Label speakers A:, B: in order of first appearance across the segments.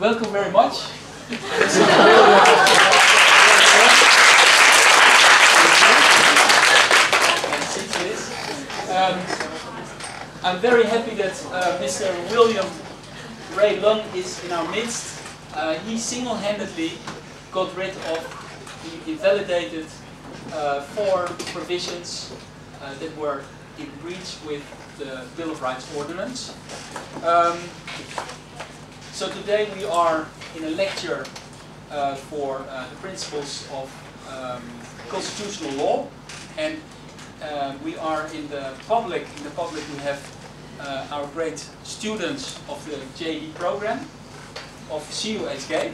A: welcome very much. um, I'm very happy that uh, Mr. William Roy Leung is in our midst. Uh, he single-handedly got rid of the invalidated uh, four provisions uh, that were in breach with the Bill of Rights Ordinance. Um, so today we are in a lecture uh, for uh, the principles of um, constitutional law, and uh, we are in the public. In the public, we have uh, our great students of the JD program of CUHK.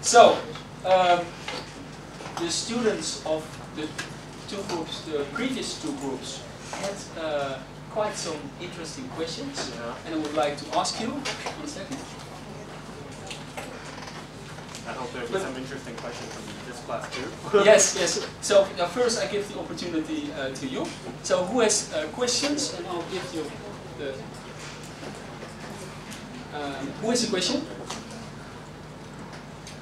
A: So, um, the students of the two groups, the previous two groups, had uh, quite some interesting questions,
B: Yeah.
A: and I would like to ask you. One second.
B: I hope there'll be some interesting questions from this class too.
A: yes, yes. So uh, first, I give the opportunity uh, to you. So who has uh, questions, and I'll give you the. Um, who has a question?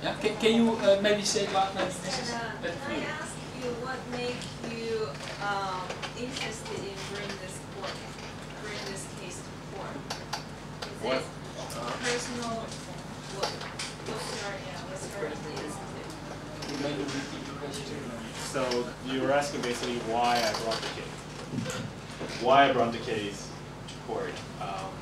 A: Yeah. Can, can you uh, maybe say what? Maybe this is
C: uh, can
A: you.
C: I ask you what made you um, interested in bringing this court, bring this case to court? Is
B: What?
C: it personal? What? What's your yeah? What's your reasons to?
A: You maybe repeat the question.
B: So you were asking basically why I brought the case. Why I brought the case to court. Um,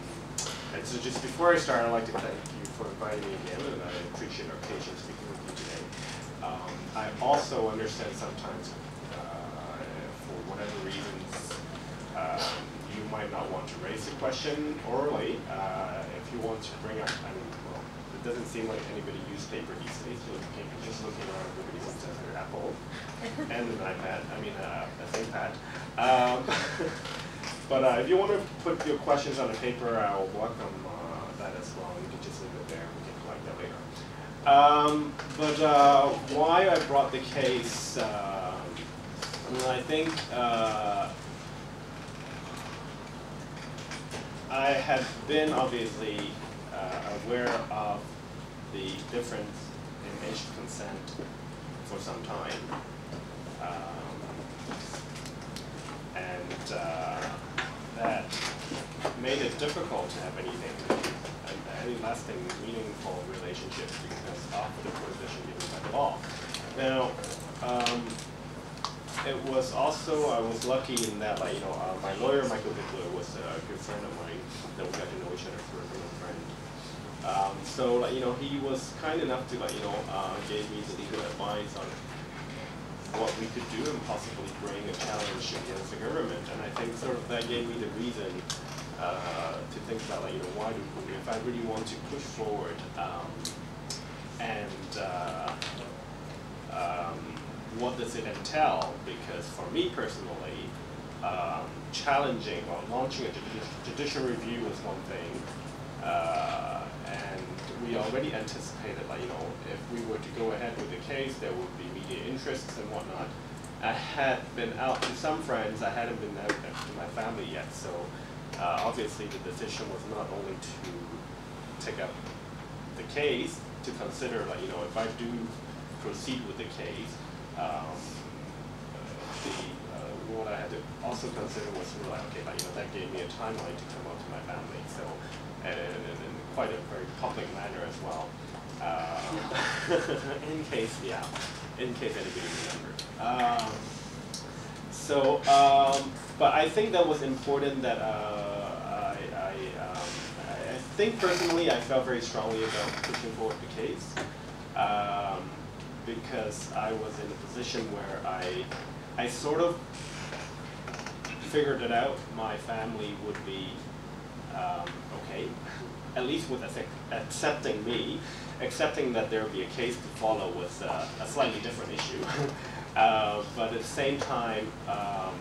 B: and so just before I start, I'd like to thank you for inviting me again, and I appreciate our patience speaking with you today. Um, I also understand sometimes, uh, for whatever reasons, um, you might not want to raise the question orally. Uh, if you want to bring up, I mean, well, it doesn't seem like anybody uses paper these days. So looking, just looking around, everybody to their Apple and an iPad. I mean, uh, a ThinkPad. Um, but uh, if you want to put your questions on a paper, I'll welcome uh, that as well. You can just leave it there. And we can collect that later. Um, but uh, why I brought the case, uh, I mean, I think uh, I have been obviously uh, aware of the difference in age consent for some time. Um, and uh, that made it difficult to have anything, any lasting, meaningful relationships because of the prohibition given by the law. Now, um, it was also, I was lucky in that, like, you know, uh, my lawyer, Michael Vidler, was a good friend of mine, that we got to know each other through a good friend. Um, so, like, you know, he was kind enough to, like, you know, uh, gave me the legal advice on what we could do and possibly bring a challenge against the government. And I think sort of that gave me the reason uh, to think about, like, you know, why do, if I really want to push forward um, and uh, um, what does it entail? Because for me personally, um, challenging or launching a judicial review is one thing, uh, and we already anticipated, like you know, if we were to go ahead with the case, there would be media interests and whatnot. I had been out to some friends, I hadn't been out to my family yet, so uh, obviously the decision was not only to take up the case, to consider, like you know, if I do proceed with the case, um, the, uh, what I had to also consider was of like, okay, like, you know, that gave me a timeline to come out to my family, so, and, and, in quite a very public manner as well. Uh, in case, yeah, in case anybody remembers. Um, so, um, but I think that was important that uh, I, I, um, I think personally I felt very strongly about pushing forward the case. Because I was in a position where I, I sort of figured it out. My family would be um, okay, at least with accept- accepting me, accepting that there would be a case to follow was uh, a slightly different issue. uh, but at the same time, um,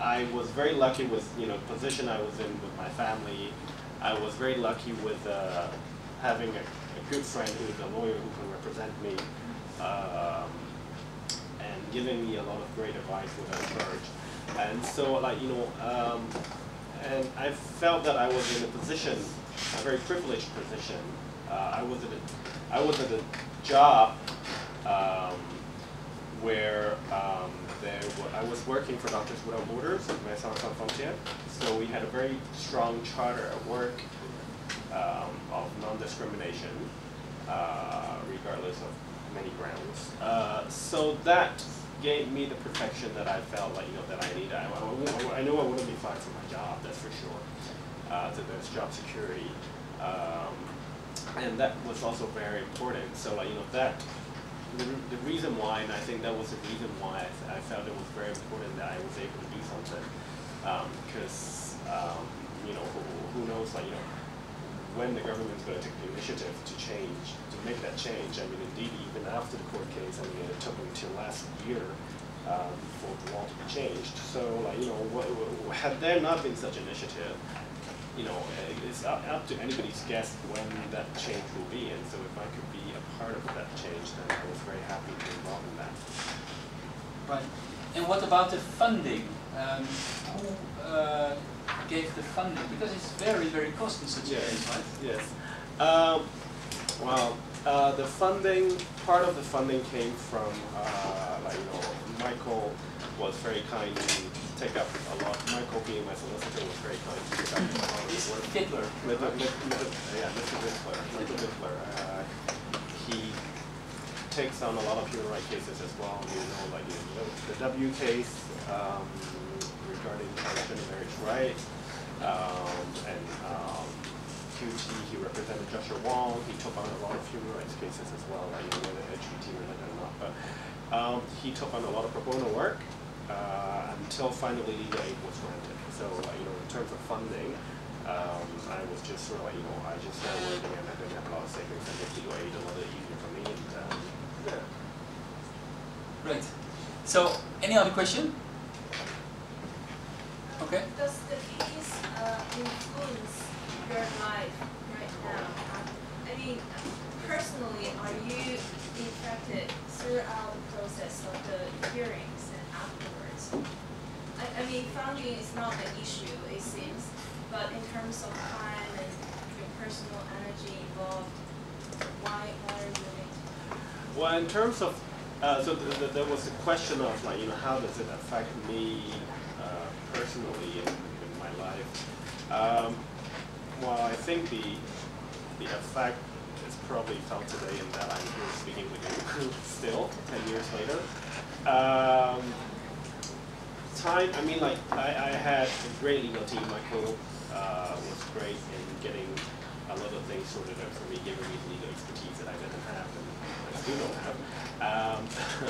B: I was very lucky with you know position I was in with my family. I was very lucky with uh, having a good friend who is a lawyer who can represent me, um, and giving me a lot of great advice without charge. And so, like you know, um, and I felt that I was in a position a very privileged position. Uh, I was at a, I was at a job um, where um, there I was working for Doctors Without Borders, Médecins Sans Frontières. So we had a very strong charter at work um, of non-discrimination, uh, regardless of many grounds. Uh, so that gave me the protection that I felt like you know that I need. I, I, I knew I wouldn't be fired from my job, that's for sure. Uh, so there's job security, um, and that was also very important. So like you know that the, the reason why, and I think that was the reason why I, I felt it was very important that I was able to do something, because um, um, you know who, who knows like you know when the government's going to take the initiative to change, to make that change. I mean, indeed, even after the court case, I mean, it took until last year um, for the law to be changed. So, like, you know, had there not been such initiative, you know, it's up, up, to anybody's guess when that change will be. And so if I could be a part of that change, then I was very happy to be involved in that.
A: Right. And what about the funding? Um, who uh, gave the funding? Because it's very, very costly such yes, case, right?
B: Yes. Um, well, uh, the funding, part of the funding came from, uh, like, you know, Michael was very kind to take up a lot. Michael being my solicitor was very kind to take up a lot of
A: work.
B: With, with, with, yeah, Mr. Vidler. Mr. Vidler. Uh, he takes on a lot of human rights cases as well. You know, like you know, the W case um, regarding marriage rights um, and um, QT, he represented Joshua Wong. He took on a lot of human rights cases as well, like, you know, whether LGBT related or not. But um, he took on a lot of pro bono work uh, until finally legal aid was granted. So, uh, you know, in terms of funding, um, I was just sort of like, you know, I just started working and I didn't have a lot of savings and make legal aid a little easier for me. And, um, yeah.
A: Right. So, any other question? Okay.
C: Does the case uh, influence your life right now? I mean, personally, are you affected throughout the process of the hearings and afterwards? I, I mean, funding is not an issue, it seems, but in terms of time and your personal energy involved, why, why are you doing it?
B: Well, in terms of, uh, so there was a question of like, you know, how does it affect me personally in, in my life. Um, well, I think the the effect is probably felt today in that I'm here speaking with you still, 10 years later. Um, time, I mean, like, I, I had a great legal team. Michael uh, was great in getting a lot of things sorted out for me, giving me legal expertise that I didn't have and I still don't have. Um,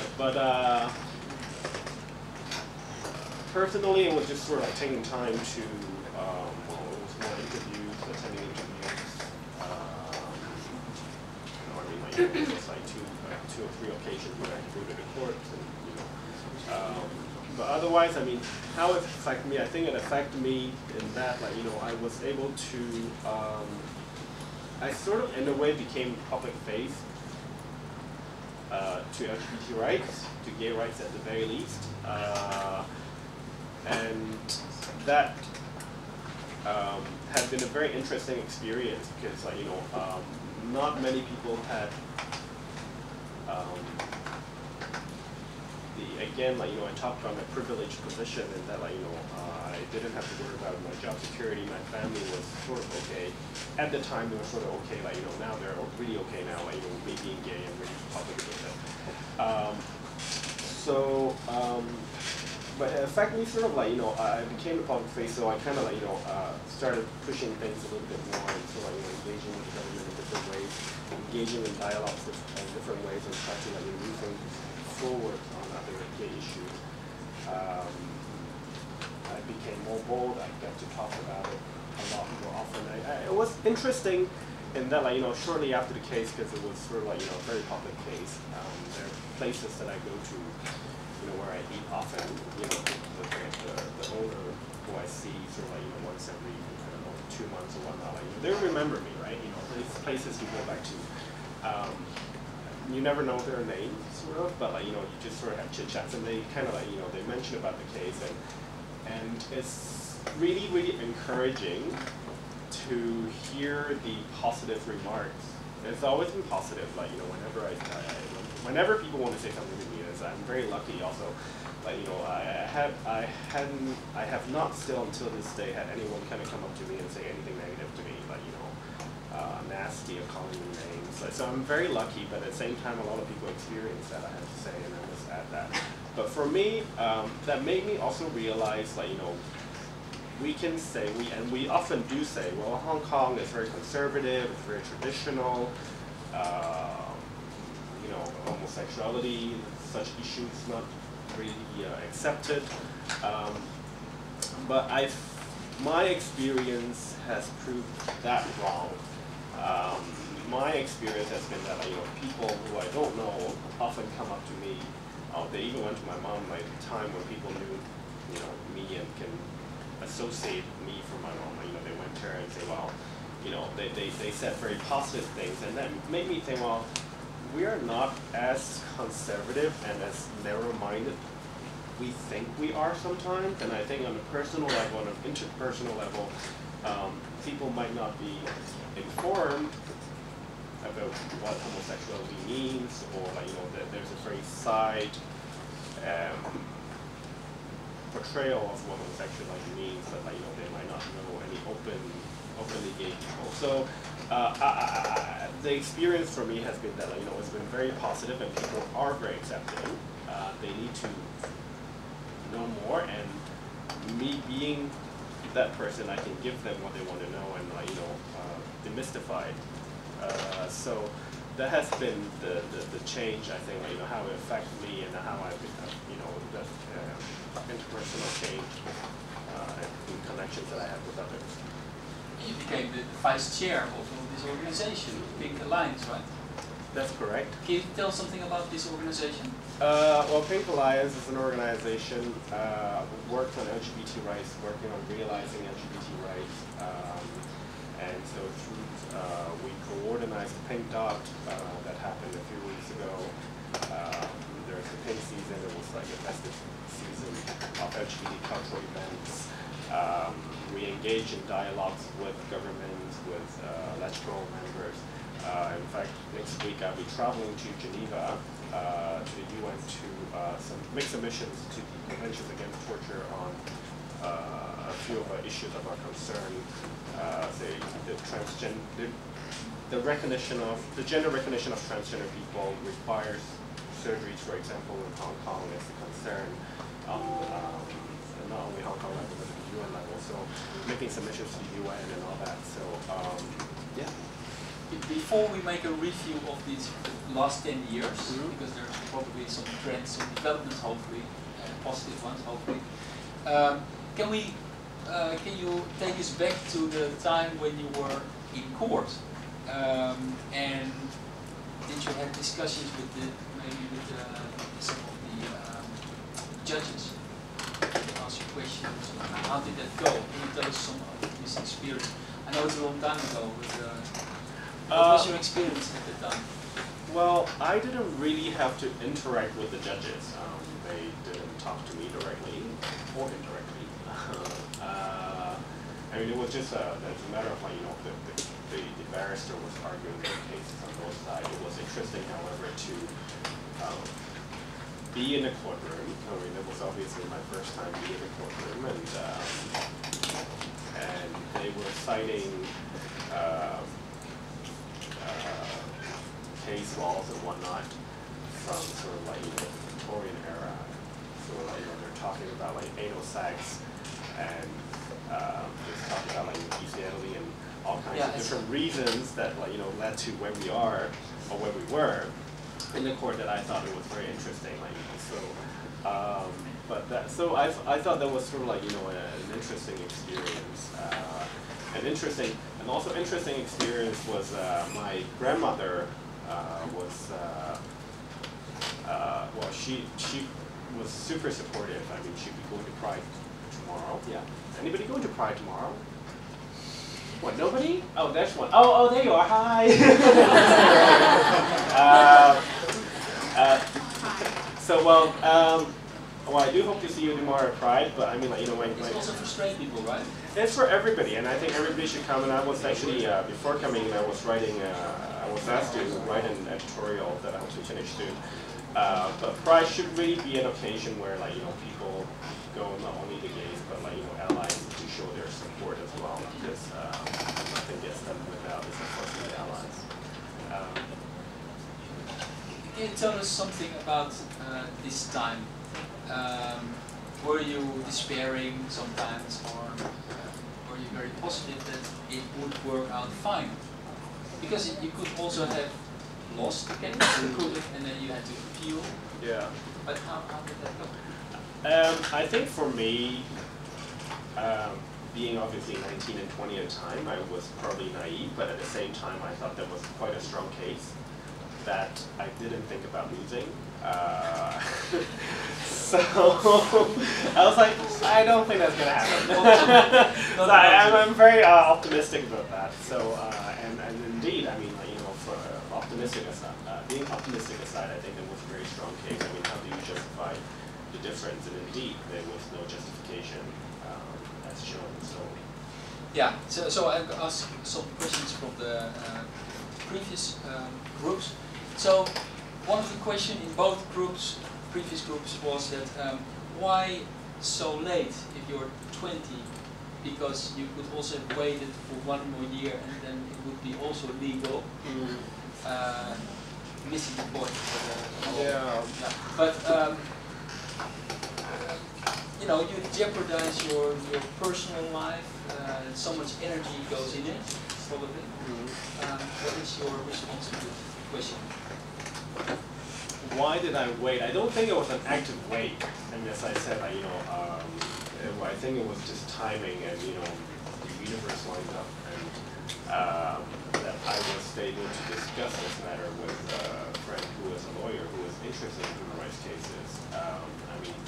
B: but uh, personally, it was just sort of like taking time to, um, well, it was more interviews, attending interviews. Um, you know, I mean, like, it was like two, uh, two or three occasions where I flew to court, and you know. Um, but otherwise, I mean, how it affected me, I think it affected me in that, like, you know, I was able to, um, I sort of, in a way, became public face uh, to LGBT rights, to gay rights at the very least. Uh, and that um, had been a very interesting experience because, like, you know, um, not many people had um, the again, like you know, I talked about my privileged position and that, like you know, uh, I didn't have to worry about my job security. My family was sort of okay. At the time, they were sort of okay. Like you know, now they're really okay now. Like you know, me being gay and really public with it. Um, so. But it affected me sort of like, you know, I became a public face, so I kind of like, you know, uh, started pushing things a little bit more and sort of, you know, engaging with the government in different ways, engaging in dialogues in different ways and trying to like, move things forward on other gay issues. Um, I became more bold, I got to talk about it a lot more often. I, I, it was interesting in that, like, you know, shortly after the case, because it was sort of like, you know, a very public case, um, there are places that I go to where I eat often, you know, the, the, the, owner who I see sort of like, you know, once every, I don't know, two months or whatnot, like, they remember me, right? You know, places you go back to. Um, you never know their name, sort of, but like, you know, you just sort of have chit chats and they kind of like, you know, they mention about the case and, and it's really, really encouraging to hear the positive remarks. It's always been positive. Like you know, whenever I, I whenever people want to say something to me, is I'm very lucky. Also, like you know, I had I hadn't I have not still until this day had anyone kind of come up to me and say anything negative to me, like you know, uh, nasty or calling me names. So I'm very lucky, but at the same time, a lot of people experience that. I have to say, and I must add that. But for me, um, that made me also realize, like you know, we can say, we and we often do say, well, Hong Kong is very conservative, very traditional, uh, you know, homosexuality, such issues not really uh, accepted. Um, but I've, my experience has proved that wrong. Um, my experience has been that you know people who I don't know often come up to me. Uh, they even went to my mom like time when people knew, you know, me and can associate me for my mom. You know, they went to her and say, well, you know, they, they, they said very positive things, and that made me think, well, we are not as conservative and as narrow-minded we think we are sometimes, and I think on a personal level, on an interpersonal level, um, people might not be informed about what homosexuality means, or like, you know, that there's a very side um, portrayal of what homosexuality means that like, you know, they might not know any open, openly gay people. So uh, I, the experience for me has been that you know it's been very positive and people are very accepting. Uh, they need to know more, and me being that person, I can give them what they want to know and like you know uh, demystify. Uh, so that has been the, the, the, change, I think, you know, how it affects me and how I've you know, the uh, interpersonal change and connections that I have with others.
A: You became the vice chair of this organization, Pink Alliance, right?
B: That's correct.
A: Can you tell something about this organization?
B: Uh, well, Pink Alliance is an organization uh, worked on LGBT rights, working on realizing LGBT rights. Um, and so through uh, we co-organized the Pink Dot uh, that happened a few weeks ago. Um, there's the Pink season, it was like a festive season of LGBT cultural events. Um, we engage in dialogues with governments, with uh, electoral members. Uh, in fact, next week I'll be traveling to Geneva uh, to the UN to uh, some, make submissions to the Convention Against Torture on uh, a few of the issues of our concern uh, the, the transgender, the, recognition of, the gender recognition of transgender people requires surgeries, for example, in Hong Kong is a concern, um, um, not only Hong Kong but UN level, so making submissions to the UN and all that, so um, yeah.
A: Before we make a review of these last 10 years, mm -hmm. because there's probably some trends, some developments hopefully, uh, positive ones hopefully, um, can we uh, can you take us back to the time when you were in court? Um, and did you have discussions with the, maybe with the, some of the um, judges? They ask you questions. How did that go? Can you tell us some of this experience? I know it's a long time ago, but uh, what uh, was your experience at the time?
B: Well, I didn't really have to interact with the judges. Um, they didn't talk to me directly or indirectly. Uh, I mean, it was just a, it's a matter of like, you know, the, the, the, barrister was arguing the cases on both sides. It was interesting, however, to um, be in a courtroom. I mean, it was obviously my first time being in a courtroom, and um, and they were citing uh, uh, case laws and whatnot from sort of like you know, Victorian era. So like you know, they're talking about like anal sex and um, just talking about like bestiality and all kinds yeah, of different reasons that like you know led to where we are or where we were in the court that I thought it was very interesting. Like so, um, but that so I I thought that was sort of like you know a, an interesting experience. Uh, an interesting and also interesting experience was uh, my grandmother uh, was uh, uh, well she she was super supportive. I mean she'd be going to Pride tomorrow. Yeah. Anybody going to Pride tomorrow? What, nobody? Oh, there's one. Oh, oh, there you are. Hi. uh, uh, so, well, um, well, I do hope to see you tomorrow at Pride, but I mean, like, you know, my,
A: It's also for straight people, right?
B: it's for everybody, and I think everybody should come. And I was actually uh, before coming, I was writing. Uh, I was asked to write an editorial that I hope to finish soon. Uh, but Pride should really be an occasion where, like, you know, people go not only the gays, but like, you know, allies to show their support as well, because uh, nothing gets done without the support of the allies. Um,
A: Can you tell us something about uh, this time? Um, were you despairing sometimes, or uh, were you very positive that it would work out fine? Because it, you could also have lost the case, you could have, and then you had to appeal.
B: yeah.
A: But how, how did that go?
B: Um, I think for me, um, being obviously 19 and 20 at the time, I was probably naive, but at the same time, I thought that was quite a strong case that I didn't think about losing. Uh, so I was like, I don't think that's gonna happen. so I, I'm, I'm very uh, optimistic about that. So uh, and, and indeed, I mean, you know, for optimistic aside, uh, being optimistic aside, I think it was a very strong case. I mean, how do you justify the difference? And indeed, there was no justification um, as shown. So
A: Yeah, so, so I've asked some questions from the uh, previous um, groups. So one of the questions in both groups, previous groups, was that um, why so late if you're 20? Because you could also have waited for one more year and then it would be also legal. Uh, missing the point. But, uh,
B: Yeah.
A: yeah. But um, you know, you jeopardize your, your personal life. Uh, so much energy goes in it, probably. Um, what is your this question?
B: why did I wait? I don't think it was an active wait. And as I said, I, you know, um, I think it was just timing and, you know, the universe lined up and um, that I was able to discuss this matter with a friend who is a lawyer who is interested in human rights cases. Um, I mean,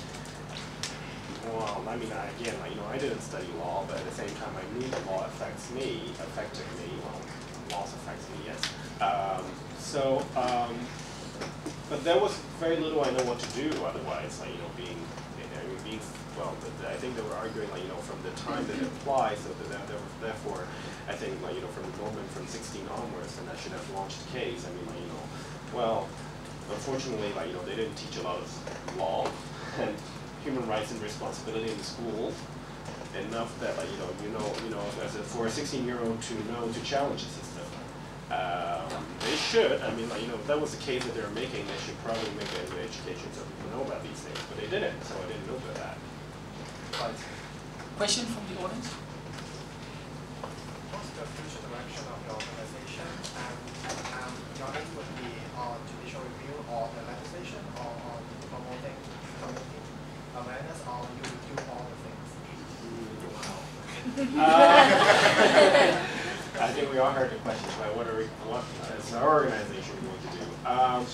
B: well, I mean, I, again, like, you know, I didn't study law, but at the same time, I knew the law affects me, affected me. Well, laws affects me, yes. Um, so, um, but there was very little I know what to do otherwise, like, you know, being, I mean, being, well, the, I think they were arguing, like, you know, from the time that it applies, so that, therefore, I think, like, you know, from the moment from 16 onwards, and I should have launched the case. I mean, like, you know, well, unfortunately, like, you know, they didn't teach a lot of law and human rights and responsibility in the school enough that, like, you know, you know, you know, as a, for a 16-year-old to know to challenge the system. Um, they should. I mean, like, you know, if that was the case that they were making, they should probably make it into education so people know about these things. But they didn't, so I didn't know about that.
A: Right. Question from the audience?
D: What's the future direction of your organization? And um, your aim would be on judicial review or the legislation or on promoting community awareness or you will do all the things?
B: Uh, I think we all heard the question, but what are we, what is our organization going to do? Um,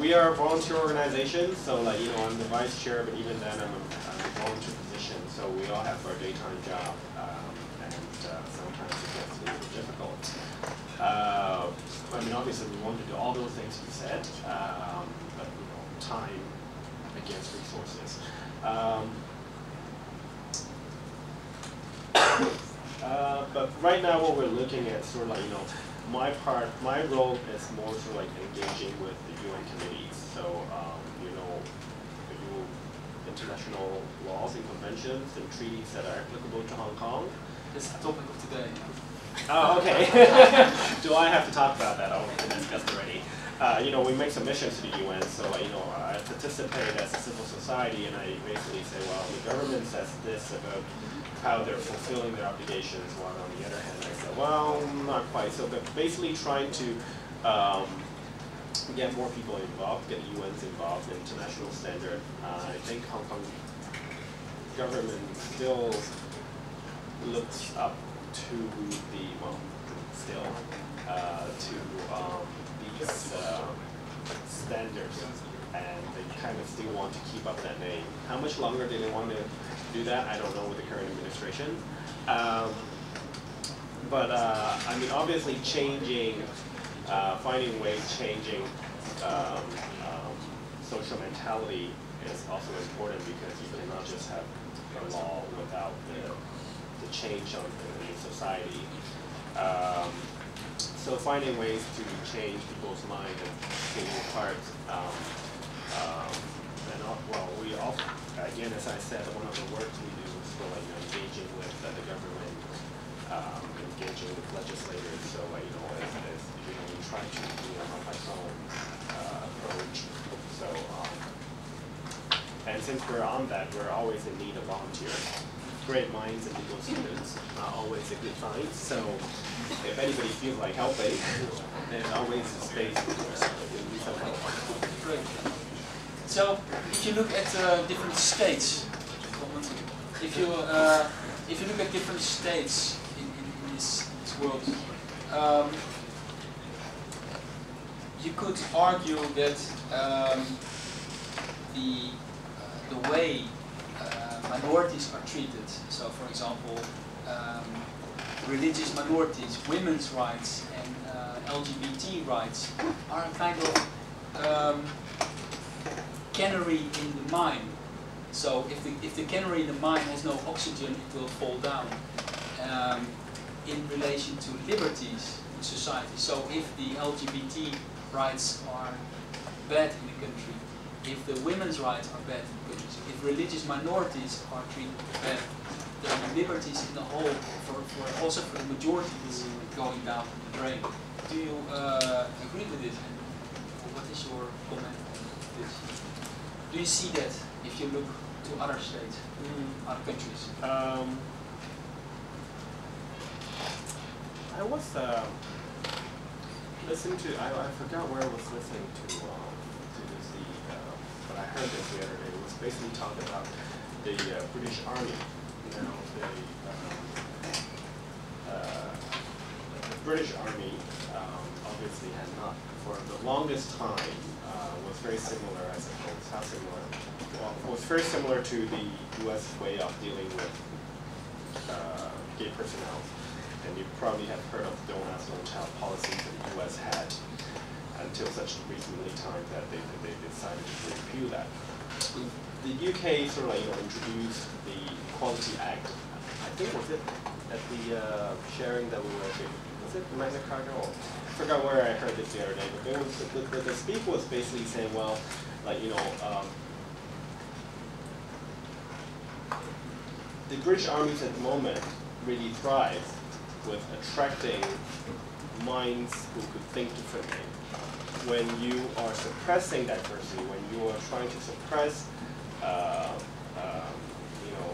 B: we are a volunteer organization, so like, you know, I'm the vice chair, but even then I'm a, I'm a volunteer position, so we all have our daytime job, um, and uh, sometimes it gets a little difficult. Uh, I mean, obviously, we want to do all those things you said, um, but, you know, time against resources. Um, Uh, but right now, what we're looking at, sort of like, you know, my part, my role is more sort of like engaging with the UN committees. So, um, you know, the new international laws and conventions and treaties that are applicable to Hong Kong.
A: That's the topic of today.
B: Oh, okay. Do I have to talk about that? Oh, we discussed already. Uh, you know, we make submissions to the UN, so you know, I participate as a civil society, and I basically say, well, the government says this about how they're fulfilling their obligations, while on the other hand, I say, well, not quite. So they're basically trying to um, get more people involved, get the UNs involved in international standard. Uh, I think Hong Kong government still looks up to the, well, still, uh, to um, these uh, standards, and they kind of still want to keep up that name. How much longer do they want to do that? I don't know with the current administration. Um, but uh, I mean, obviously, changing, uh, finding ways, changing um, um, social mentality is also important because you cannot just have a law without the, the change of the society. Um, so finding ways to change people's mind and taking part, um, um, and al- well, we also, again, as I said, one of the works we do is for like you know, engaging with uh, the government, um, engaging with legislators. So you know, as, as you know, we try to do a multi-pronged uh, approach. So. Um, and since we're on that, we're always in need of volunteers. Great minds and legal students are always a good find. So if anybody feels like helping, there's always a space you need some help.
A: Great. So, if you look at uh, different states, if you uh, if you look at different states in, in, in this, this world, um, you could argue that um, the uh, the way uh, minorities are treated. So, for example, um, religious minorities, women's rights, and uh, LGBT rights are a kind of um, cannery in the mine. So if the, if the cannery in the mine has no oxygen, it will fall down um, in relation to liberties in society. So if the LGBT rights are bad in the country, if the women's rights are bad in the country, if religious minorities are treated bad, the liberties in the whole, for, for also for the majority, is going down the drain. Do you uh, agree with this? And what is your comment on this? Do you see that if you look to other states, other countries?
B: Um, I was uh, listening to, I, I forgot where I was listening to, um, to this, the, uh, but I heard this the other day. It was basically talking about the uh, British Army. Know, the, um, uh, the British Army um, obviously had not, for the longest time, uh, was very similar, I suppose. How similar? Well, was very similar to the U.S. way of dealing with uh, gay personnel. And you probably have heard of don't ask, don't tell policies that the U.S. had until such recently time that they, they decided to repeal that. The UK sort of like, you know, introduced the Equality Act. I think was it at the uh, sharing that we were doing. was it Magna Carta or I forgot where I heard this the other day, but was, the, the, the speaker was basically saying, well, like, you know, um, the British armies at the moment really thrive with attracting minds who could think differently. When you are suppressing diversity, when you are trying to suppress, uh, um, you know,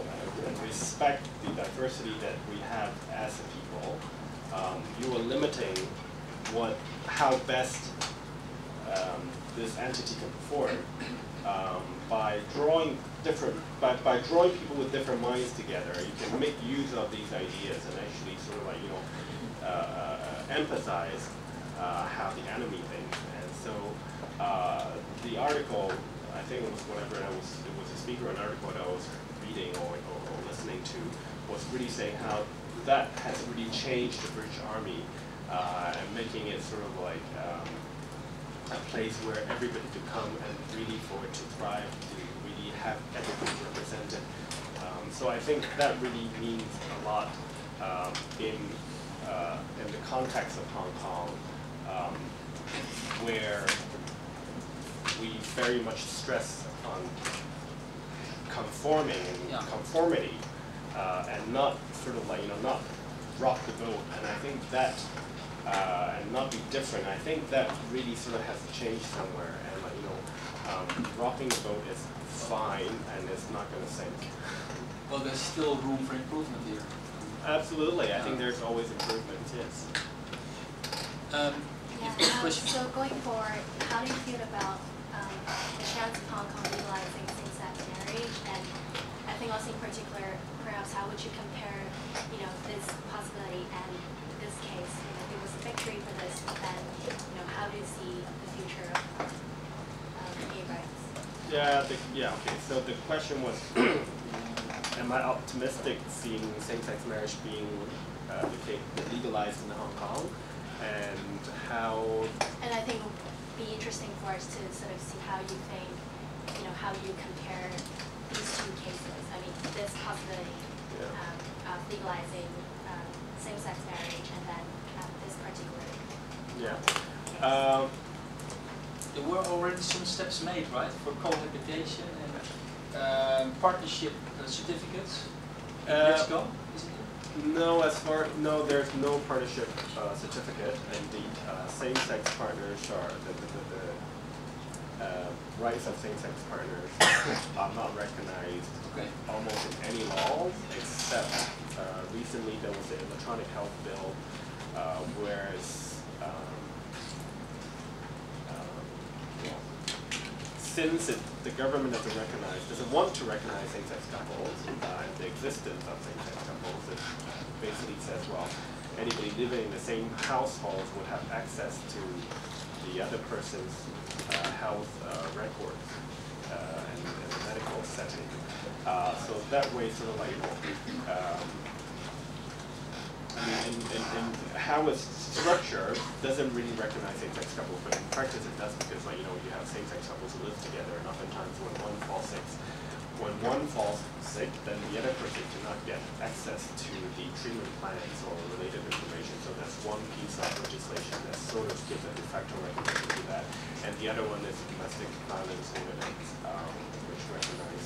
B: respect the diversity that we have as a people, um, you are limiting what, how best um, this entity can perform um, by drawing different, by, by drawing people with different minds together. You can make use of these ideas and actually sort of like, you know, uh, uh, empathize uh, how the enemy thinks. And so uh, the article, I think it was whatever I was, it was a speaker, an article that I was reading or, or listening to, was really saying how that has really changed the British Army uh, and making it sort of like um, a place where everybody could come and really for it to thrive, to really have everybody represented. Um, so I think that really means a lot um, in uh, in the context of Hong Kong, um, where we very much stress on conforming and
A: Yeah.
B: conformity, uh, and not sort of like you know not rock the boat. And I think that uh, and not be different. I think that really sort of has to change somewhere. And like, you know, um, rocking the boat is fine and it's not going to sink.
A: Well, there's still room for improvement here.
B: Absolutely, I think there's always improvement. Yes.
A: Um,
E: Yeah, um, so going forward, how do you feel about um, the chance of Hong Kong legalizing same-sex marriage? And I think also in particular, perhaps how would you compare, you know, this possibility and this case? You know, if it was a victory for this, but then, you know, how do you see the future of gay rights?
B: Yeah. The, yeah. Okay. So the question was, am I optimistic seeing same-sex marriage being uh, legalized in Hong Kong, and how
E: And I think it would be interesting for us to sort of see how you think, you know, how you compare these two cases. I mean, this possibility
B: Yeah.
E: um, of legalizing um, same-sex marriage and then um, this particular
B: Yeah.
E: case.
B: Um,
A: There were already some steps made, right, for cohabitation and um, partnership uh, certificates years
B: Uh,
A: ago.
B: No, as far, no, there's no partnership uh, certificate, and the uh, same-sex partners are, the, the, the, the uh, rights of same-sex partners are not recognized
A: Okay.
B: almost in any laws, except uh, recently there was the electronic health bill, uh, whereas, um, um, since it, the government doesn't recognize, doesn't want to recognize same-sex couples, uh, and the existence of same-sex couples, it basically says, well, anybody living in the same household would have access to the other person's uh, health uh, records uh, and, and medical setting. Uh, so that way, sort of like, um, I mean, in, in, in how it's structured, doesn't really recognize same-sex couples, but in practice it does because, like, you know, you have same-sex couples who live together, and oftentimes when one falls sick, when one falls sick, then the other person cannot get access to the treatment plans or related information. So that's one piece of legislation that sort of gives a de facto recognition to that. And the other one is the domestic violence ordinance, um, which recognize,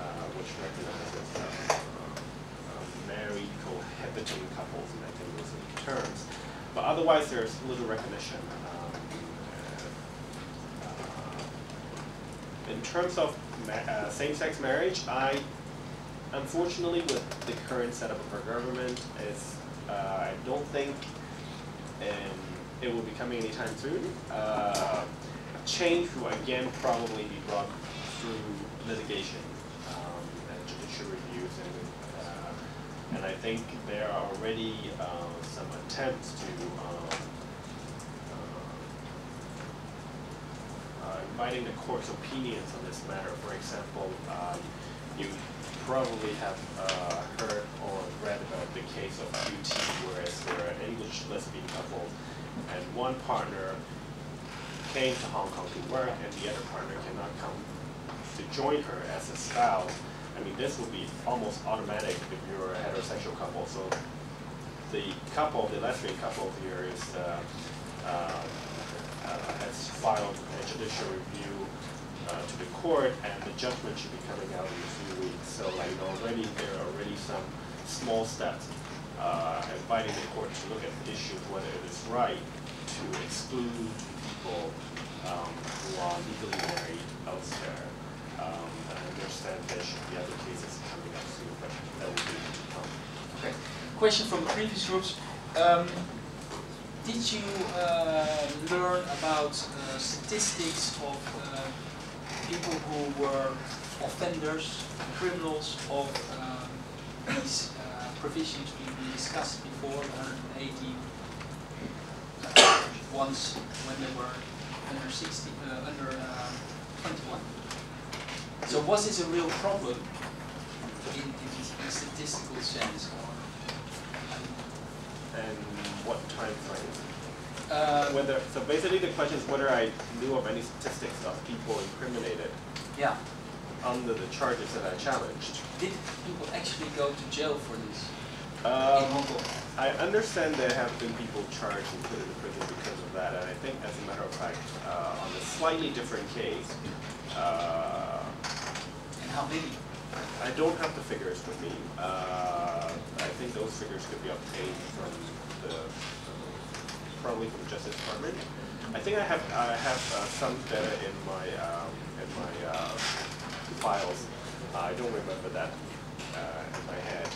B: uh, which recognizes, uh, uh, married cohabiting couples, and I think those are the terms. But otherwise, there's little recognition. Um, uh, in terms of uh, same-sex marriage, I, unfortunately, with the current setup of our government, is uh, I don't think um, it will be coming anytime soon. Uh, change will again probably be brought through litigation um, and judicial reviews, and uh, and I think there are already uh, some attempts to. Um, uh, uh, inviting the court's opinions on this matter. For example, um, you probably have uh, heard or read about the case of QT, whereas there are English lesbian couple, and one partner came to Hong Kong to work, and the other partner cannot come to join her as a spouse. I mean, this would be almost automatic if you're a heterosexual couple. So the couple, the lesbian couple here is uh, uh, has filed a judicial review uh, to the court, and the judgment should be coming out in a few weeks. So like already there are already some small steps uh, inviting the court to look at the issue of whether it is right to exclude people um, who are legally married elsewhere. Um, I understand there should be other cases coming up soon, but that will be to come.
A: Okay. Question from the previous groups. Um, did you uh, learn about uh, statistics of uh, people who were offenders, criminals of um, these provisions we discussed before, the 180 uh, ones when they were under 60, uh, under uh, 21? So was this a real problem in, in, in statistical sense?
B: And what time frame?
A: uh,
B: Whether, so basically the question is whether I knew of any statistics of people incriminated
A: yeah.
B: under the charges that I challenged.
A: Did people actually go to jail for this in
B: Um,
A: Hong Kong?
B: I understand there have been people charged and put into prison because of that, and I think as a matter of fact, uh, on a slightly different case, uh,
A: And how many?
B: I don't have the figures with me. Uh, I think those figures could be obtained from the, probably from the Justice Department. I think I have, I have uh, some data in my, um, in my uh, files. I don't remember that uh, in my head.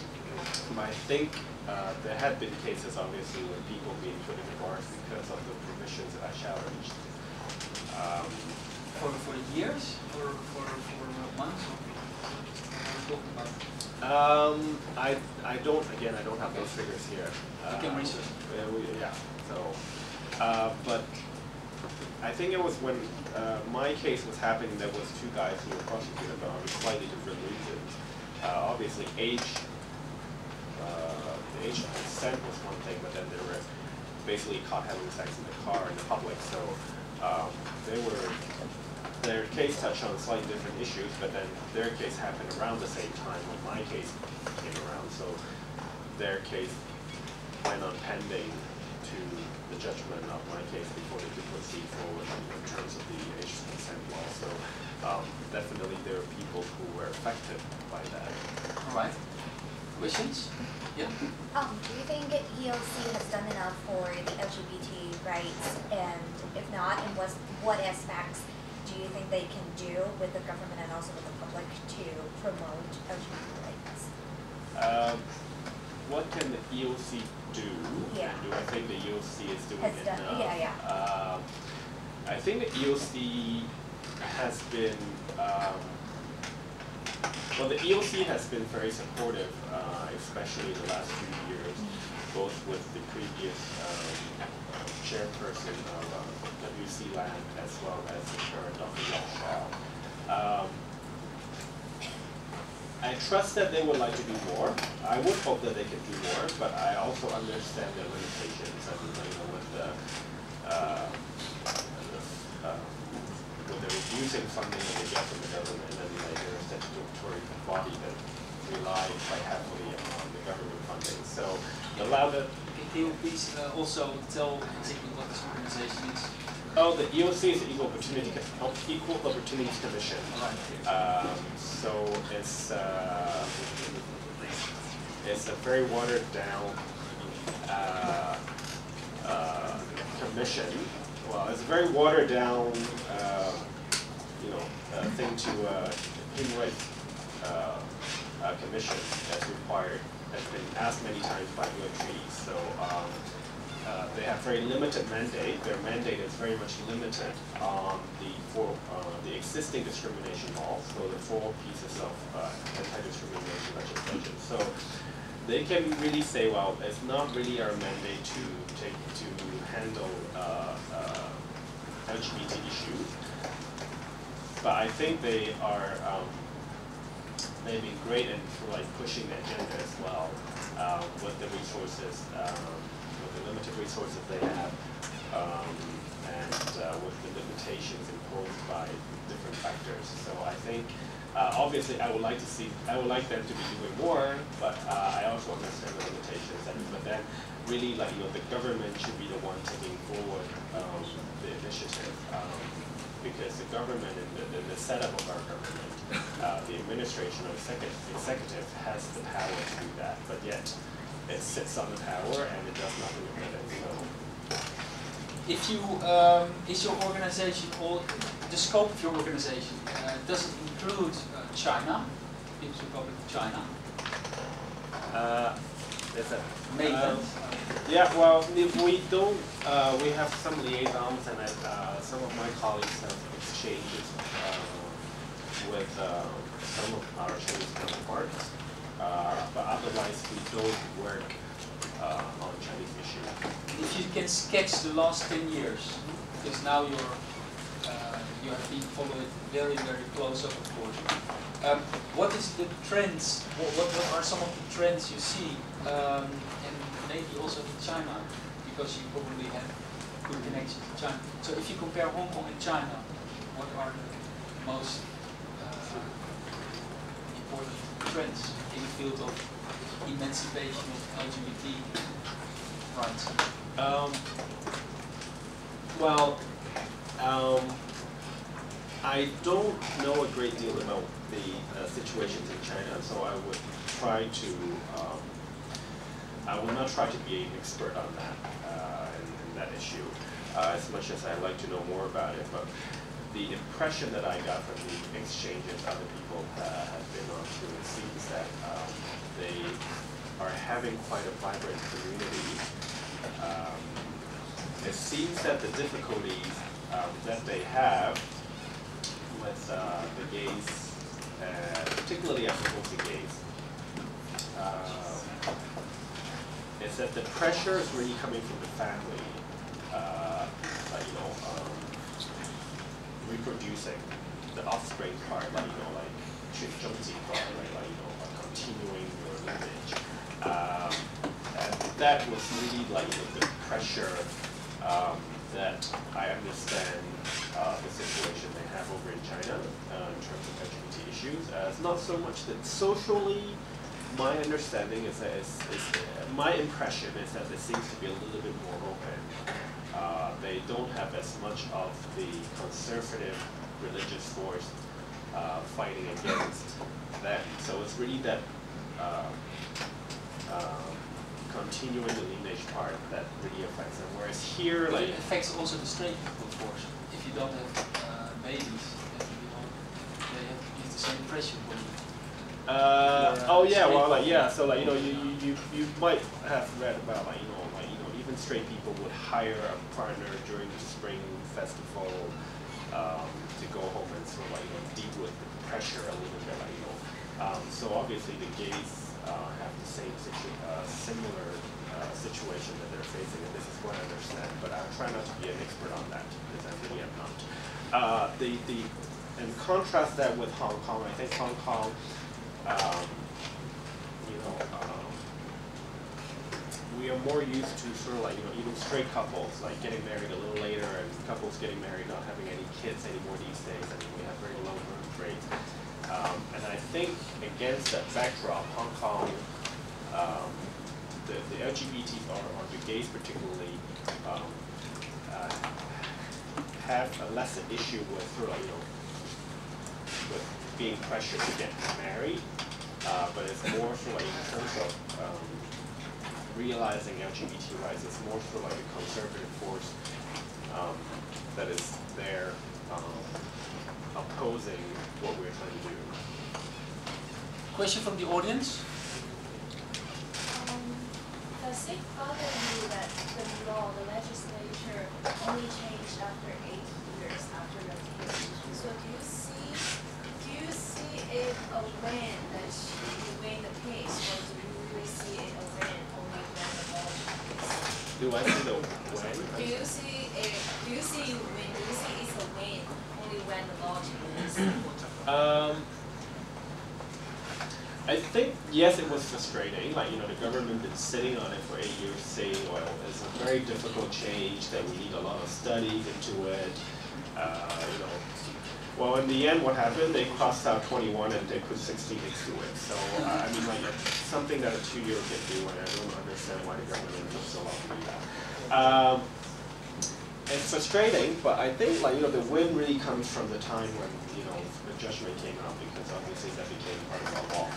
B: I think uh, there have been cases, obviously, with people being put in bars because of the provisions that I challenged. Um,
A: For, for years or for, for months? Or what are we talking about?
B: Um, I, I don't, again, I don't have those figures here.
A: You can
B: Uh,
A: research.
B: Yeah, we, yeah, so, uh, but I think it was when, uh, my case was happening, there was two guys who were prosecuted, but on slightly different reasons. Uh, obviously age, uh, the age of consent was one thing, but then they were basically caught having sex in the car in the public, so, um, they were their case touched on slightly different issues, but then their case happened around the same time when my case came around. So their case went on pending to the judgment of my case before they could proceed forward in terms of the age consent law. So um, definitely there are people who were affected by that.
A: All right. Questions? Yeah.
F: Um, do you think EOC has done enough for the LGBT rights? And if not, in what, what aspects do you think they can do with the government and also with the public to promote LGBT rights?
B: Um, what can the EOC do?
F: Yeah.
B: And do I think the EOC is doing
F: Has done-
B: enough?
F: yeah, yeah.
B: Um, I think the EOC has been, um, well, the EOC has been very supportive, uh, especially the last few years, both with the previous um, uh, chairperson of uh, WC Land as well as the current Dr. York Chow. Um, I trust that they would like to do more. I would hope that they could do more, but I also understand their limitations. I mean, you know, with the, uh, the, uh, with the reducing funding that they get from the government, and then like they're a statutory body that rely quite heavily on the government funding. So allow the
A: Can you please uh, also tell exactly what this organization is?
B: Oh, the EOC is the Equal Opportunity, Equal Opportunities Commission. Um, so it's, uh, it's a very watered down, uh, uh, commission. Well, it's a very watered down, uh, you know, uh, thing to, uh, human rights, uh, uh, commission that's required, has been asked many times by UN treaties. So, um, uh, they have very limited mandate. Their mandate is very much limited on the four, uh, the existing discrimination laws, so the four pieces of uh, anti-discrimination legislation. So they can really say, well, it's not really our mandate to take to handle uh, uh, LGBT issues, but I think they are um, they've been great in like pushing the agenda as well with the resources, um, limited resources they have, um, and uh, with the limitations imposed by different factors. So I think. Uh, obviously, I would like to see, I would like them to be doing more, but uh, I also understand the limitations. And, but then, really, like you know, the government should be the one taking forward um, the initiative, um, because the government and the, the, the setup of our government, uh, the administration or executive, executive has the power to do that, but yet it sits on the power and it does nothing with it. So,
A: If you, um, is your organization, or the scope of your organization, uh, does it include uh, China, People's Republic of China,
B: uh, is it?
A: mainland?
B: Um, Yeah, well, if we don't, uh, we have some liaisons and uh, some of my colleagues have exchanges, uh, with, uh, some of our Chinese counterparts. Uh, but otherwise, we don't work, uh, on Chinese issues.
A: If you can sketch the last ten years, because now you're, uh, you have been followed very, very close up, of course. Um, what is the trends, what, what are some of the trends you see, um, and maybe also in China, because you probably have good connection to China. So if you compare Hong Kong and China, what are the most uh, important trends in the field of emancipation of LGBT rights?
B: Um, well, um, I don't know a great deal about the uh, situations in China, so I would try to, um, I will not try to be an expert on that, uh, in that issue, uh, as much as I'd like to know more about it, but the impression that I got from the exchanges other people uh, have been on to, it seems that, um, they are having quite a vibrant community. Um, it seems that the difficulties um, that they have with uh, the gays, uh, particularly I suppose the gays, uh, is that the pressure is really coming from the family, uh, you know, um, reproducing the offspring part, like, you know, like, part, like, you know, like continuing your lineage. Um, and that was really, like, you know, the pressure um, that I understand uh, the situation they have over in China uh, in terms of LGBT issues. Uh, it's not so much that socially, my understanding is that it's, it's, my impression is that it seems to be a little bit more open uh, they don't have as much of the conservative religious force uh, fighting against them. So it's really that uh, um, continuing the lineage part that really affects them. Whereas here, like,
A: it affects also the straight people, of course. If you don't have uh, babies, you know, they have use the same pressure for you.
B: Uh, oh yeah, well, like yeah, so like you know, you, you, you, might have read about like like you know, even straight people would hire a partner during the spring festival um, to go home and sort of like you know deal with the pressure a little bit, like you know. Um, so obviously the gays uh, have the same situ- uh, similar uh, situation that they're facing, and this is what I understand. But I'll try not to be an expert on that because I really am not. Uh, the the and contrast that with Hong Kong, I think Hong Kong um, you know, um, we are more used to sort of like, you know, even straight couples, like getting married a little later and couples getting married not having any kids anymore these days. I mean, we have very low birth rates. Um, and I think against that backdrop, Hong Kong, um, the, the LGBT or, or the gays particularly, um, uh, have a lesser issue with sort of, you know, with being pressured to get married, uh, but it's more sort of like in terms of um, realizing LGBT rights, it's more sort of like a conservative force um, that is there um, opposing what we're trying to do.
A: Question from the audience?
C: Um, does it bother you that the law, the legislature only changed after eight years after ratification? So do you see, do you see it a win that you win the case, or do you really see it a win only when the law changes?
B: Do I see the way?
C: Do you see it, do you see win, do you see it's a win only when the law changes?
B: Um, I think yes, it was frustrating. Like you know, the government been sitting on it for eight years, saying, "Well, it's a very difficult change that we need a lot of study into it." Uh, you know, well, in the end, what happened? They crossed out 21 and they put 16 next to it. So uh, I mean, like something that a two-year-old can do, and I don't understand why the government took so long to do that. Um, it's frustrating, but I think like you know the win really comes from the time when you know the judgment came out because obviously that became part of our law.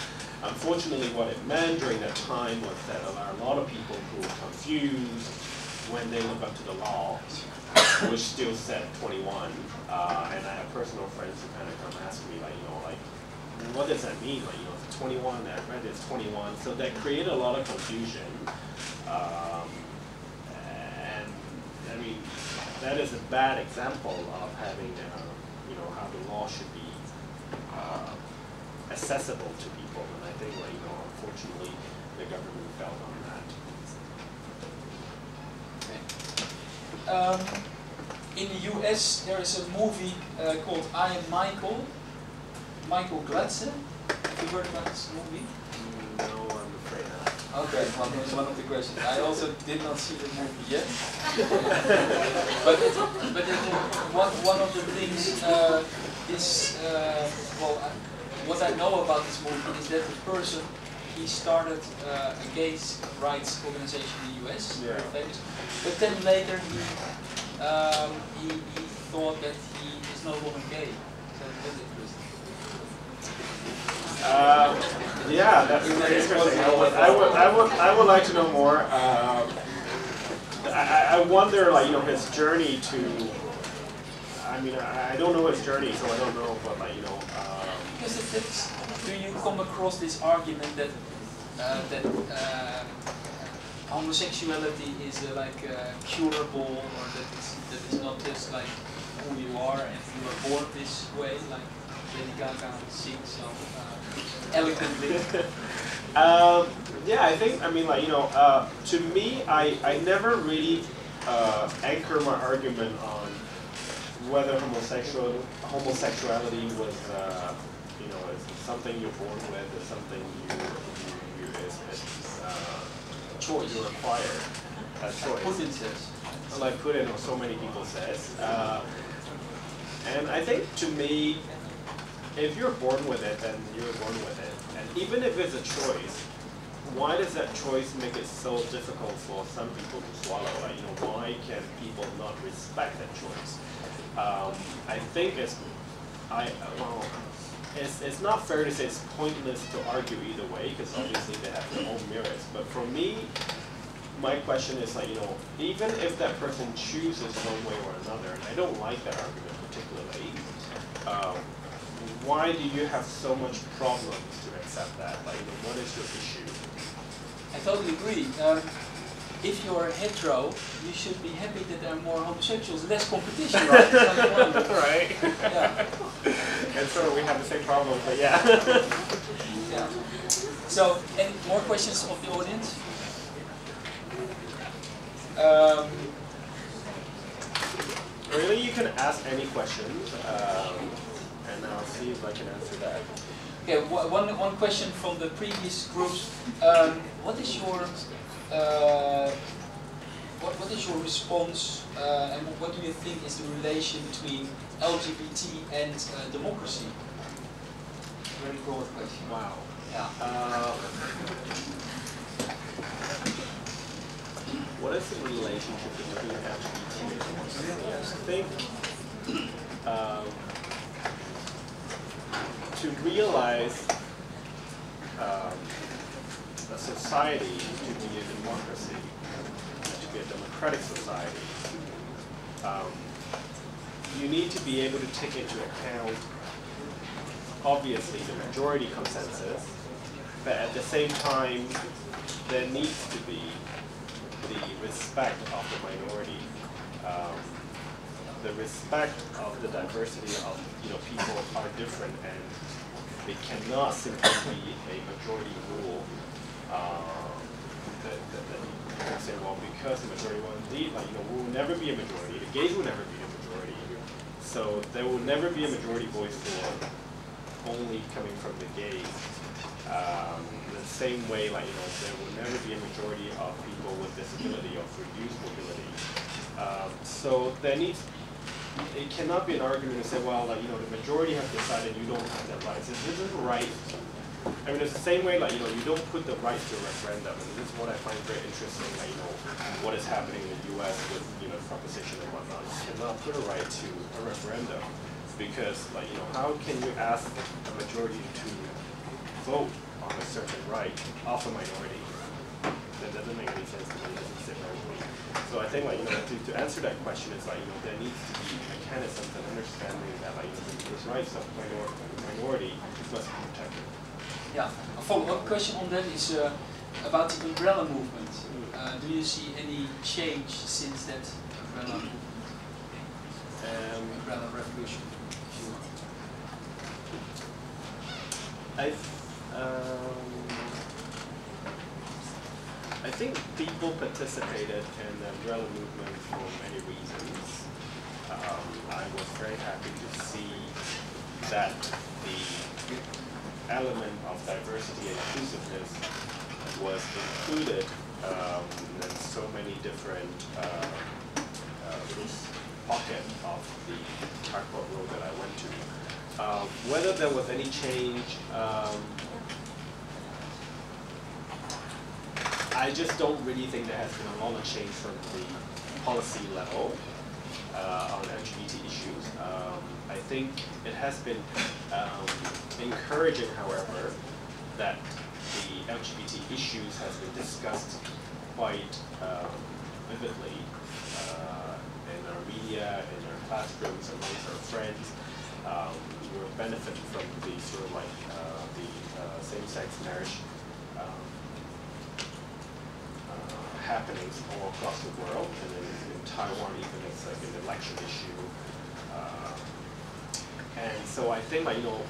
B: Unfortunately, what it meant during that time was that a lot, of people who were confused when they look up to the law, which still said 21, uh, and I have personal friends who kind of come ask me like you know like what does that mean? Like you know it's 21, I read it's 21, so that created a lot of confusion. Um, and I mean, that is a bad example of having, uh, you know, how the law should be uh, accessible to people. And I think, like, you know, unfortunately, the government fell on that.
A: Um, in the US, there is a movie uh, called I Am Michael. Michael Glatze. Have you heard about this movie?
B: No, I'm afraid not.
A: Okay, well, that was one of the questions. I also did not see the movie yet. but but it, one, one of the things uh, is, uh, well, I, what I know about this movie is that the person, he started uh, a gay rights organization in the US, very
B: Yeah.
A: famous. But then later he, um, he, he thought that he is no longer gay. So that's interesting.
B: Uh, yeah, that's interesting. I would, I would, I would, I would like to know more. Um, I, I- wonder, like, you know, his journey to. I mean, I, I don't know his journey, so I don't know, but like, you know, um,
A: Because it, do you come across this argument that uh, that uh, homosexuality is uh, like uh, curable, or that it's, that it's not just like who you are and you are born this way, like Lady Gaga sings so uh, eloquently.
B: Um, yeah, I think, I mean, like, you know, uh, to me, I, I never really uh, anchor my argument on whether homosexual homosexuality was, uh, you know, something you're born with, or something you, you, you is, is choice. You require a choice.
A: Putin says.
B: like Putin or so many people says. Uh, and I think to me, if you're born with it, then you're born with it. And even if it's a choice, why does that choice make it so difficult for some people to swallow? Like, you know, why can people not respect that choice? Um, I think it's, I well, it's, it's not fair to say it's pointless to argue either way because obviously they have their own merits. But for me, my question is like, you know, even if that person chooses one way or another, and I don't like that argument particularly, um, why do you have so much problems to accept that? Like, you know, what is your issue?
A: I totally agree. Um, if you're hetero, you should be happy that there are more homosexuals, less competition, right? That's not the point.
B: right?
A: Yeah.
B: And so we have the same problem, but yeah.
A: Yeah. So, any more questions of the audience? Um,
B: really, you can ask any questions, um, and I'll see if I can answer that.
A: okay, wha- one, one question from the previous groups. Um, what is your uh, what, what is your response uh, and what do you think is the relation between LGBT and uh, democracy? Very broad question.
B: Wow.
A: Yeah.
B: Uh, what is the relationship between LGBT and democracy? I think um, to realize um, a society to be a democracy, to be a democratic society, um, you need to be able to take into account obviously the majority consensus, but at the same time, there needs to be the respect of the minority, um, the respect of the diversity of you know people are different and they cannot simply be a majority rule. Uh, that, that, that you can say, well, because the majority will indeed, like you know, we will never be a majority. The gays will never be. So there will never be a majority voice for only coming from the gays. Um, the same way, like you know, there will never be a majority of people with disability or reduced mobility. Um, so there needs, it cannot be an argument to say, well, like you know, the majority have decided you don't have that right. This isn't right. I mean, it's the same way, like you know, you don't put the right to a referendum, and this is what I find very interesting. Like you know, what is happening in the U.S. with you know proposition and whatnot. You cannot put a right to a referendum because, like you know, how can you ask a majority to vote on a certain right of a minority? That doesn't make any sense to me. It doesn't sit. So I think, like you know, to, to answer that question is like you know, there needs to be mechanisms and understanding that like you know, the rights of minor, minority must be protected.
A: Yeah, a follow-up question on that is uh, about the umbrella movement. Uh, do you see any change since that umbrella movement,
B: Um,
A: umbrella revolution? if you want?
B: I, um, I think people participated in the umbrella movement for many reasons. Um, I was very happy to see that the element of diversity and inclusiveness was included um, in so many different uh, uh, of the Harcourt Road that I went to. Um, whether there was any change, um, I just don't really think there has been a lot of change from the policy level uh, on LGBT issues. Um, I think it has been um, encouraging, however, that the LGBT issues has been discussed quite um, vividly uh, in our media, in our classrooms, amongst our friends. Um, we're benefiting from the sort of like uh, the uh, same-sex marriage um, uh, happenings all across the world, and then in Taiwan even it's like an election issue. Uh, and so I think like you know,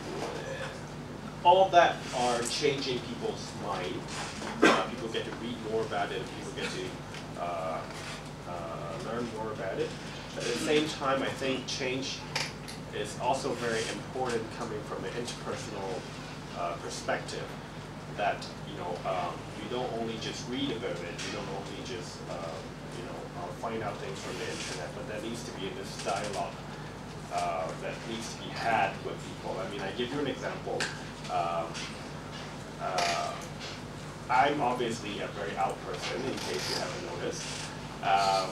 B: all that are changing people's mind. Uh, people get to read more about it. People get to uh, uh, learn more about it. But at the same time, I think change is also very important coming from an interpersonal uh, perspective. that you know um, you don't only just read about it, you don't only just uh, you know uh, find out things from the internet, but there needs to be this dialogue uh, that needs to be had with people. I mean, I give you an example. Um, uh, I'm obviously a very out person, in case you haven't noticed. Um,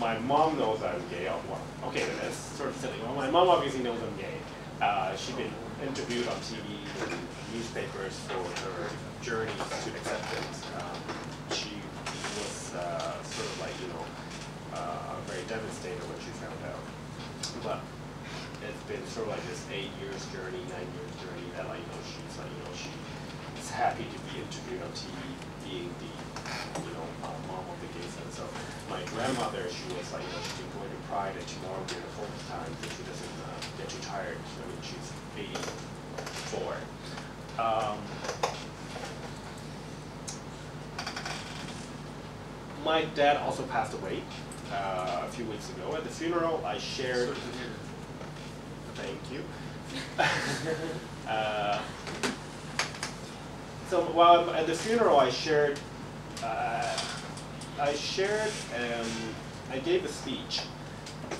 B: my mom knows I'm gay. Well, okay, that's sort of silly. Well, my mom obviously knows I'm gay. Uh, she's been interviewed on TV and newspapers for her journey to acceptance. Um, she was uh, sort of like, you know, uh, very devastated when she found out. But it's been sort of like this eight years journey, nine years journey that like, you know, she's like, you know, she is happy to be interviewed on TV, being the, you know, uh, mom of the gay And So my grandmother, she was like, you know, she's been going to Pride and tomorrow will be the fourth time so she doesn't uh, get too tired. I mean, she's 84. Um, my dad also passed away uh, a few weeks ago. At the funeral, I shared. Thank you. uh, so while at the funeral, I shared. Uh, I shared. Um, I gave a speech,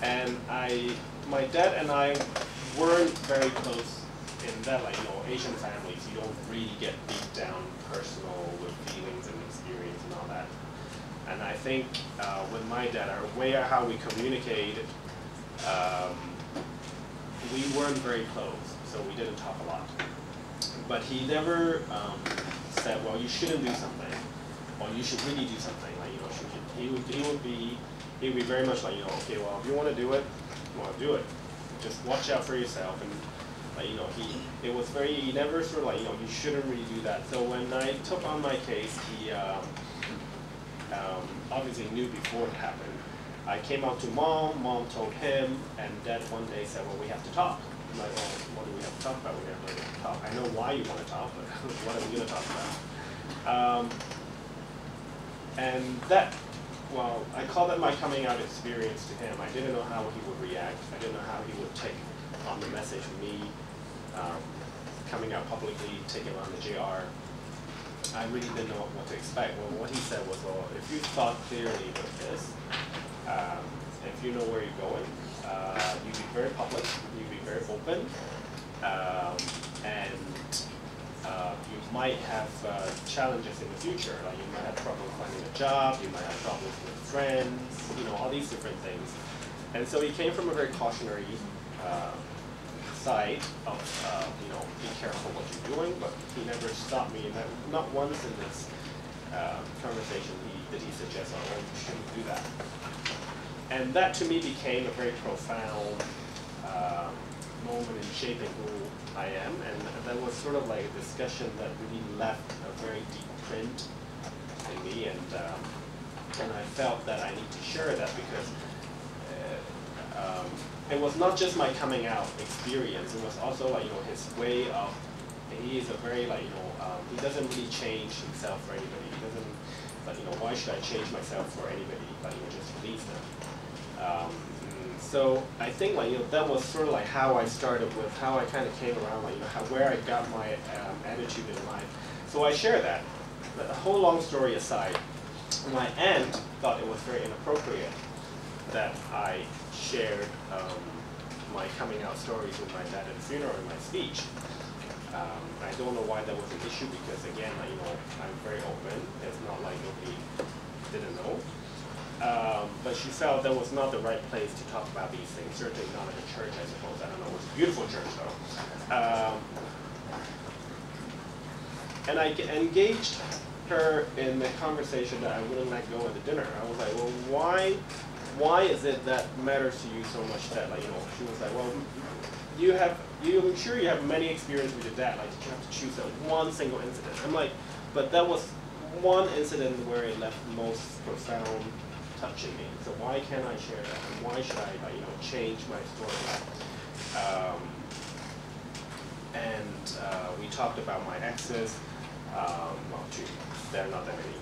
B: and I, my dad and I, weren't very close in that, like you know, Asian families, you don't really get deep down personal with feelings and experience and all that. And I think uh, with my dad, our way of how we communicate, um, we weren't very close, so we didn't talk a lot. But he never um, said, well, you shouldn't do something, or you should really do something. Like, you know, should, he, would, he would be, he would be very much like, you know, okay, well, if you want to do it, to do it. Just watch out for yourself. And, like, you know, he, it was very, he never sort of like, you know, you shouldn't really do that. So when I took on my case, he, um, um, obviously knew before it happened. I came out to mom, mom told him, and dad one day said, well, we have to talk. I'm like, well, what do we have to talk about? We have to talk. I know why you want to talk, but what are we going to talk about? Um, and that, well, I call that my coming out experience to him. I didn't know how he would react. I didn't know how he would take on the message of me um, coming out publicly, taking on the JR. I really didn't know what to expect. Well, what he said was, well, if you thought clearly with this, um, if you know where you're going, uh, you be very public, you'd be very open, um, and uh, you might have uh, challenges in the future. Like you might have trouble finding a job, you might have problems with friends, you know, all these different things. And so he came from a very cautionary uh, side of, uh, you know, be careful what you're doing, but he never stopped me. Not, not once in this uh, conversation he, did he suggest, oh, you shouldn't do that. And that to me became a very profound um, moment in shaping who I am, and that was sort of like a discussion that really left a very deep print in me, and um, and I felt that I need to share that because um, it was not just my coming out experience. It was also like you know his way of. He is a very like you know um, he doesn't really change himself for anybody. He doesn't. But you know why should I change myself for anybody? But you know just leave them. Um, so I think like you know that was sort of like how I started with how I kind of came around like you know how, where I got my um, attitude in life. So I share that. But the whole long story aside, my aunt thought it was very inappropriate that I shared um, my coming out stories with my dad at the funeral in my speech. Um, I don't know why that was an issue because again, like, you know, I'm very open. It's not like nobody didn't know. Um, but she felt that was not the right place to talk about these things. Certainly not at a church, I suppose. I don't know. It was a beautiful church, though. Um, and I engaged her in the conversation that I wouldn't let go at the dinner. I was like, well, why, why is it that matters to you so much that, like, you know, she was like, well, you have, you, I'm sure you have many experiences with your dad. Like, you have to choose that one single incident. I'm like, but that was one incident where it left most profound touching me. So why can't I share that? And why should I, like, you know, change my story? Um, and uh, we talked about my exes. Um, well, two. There are not that many.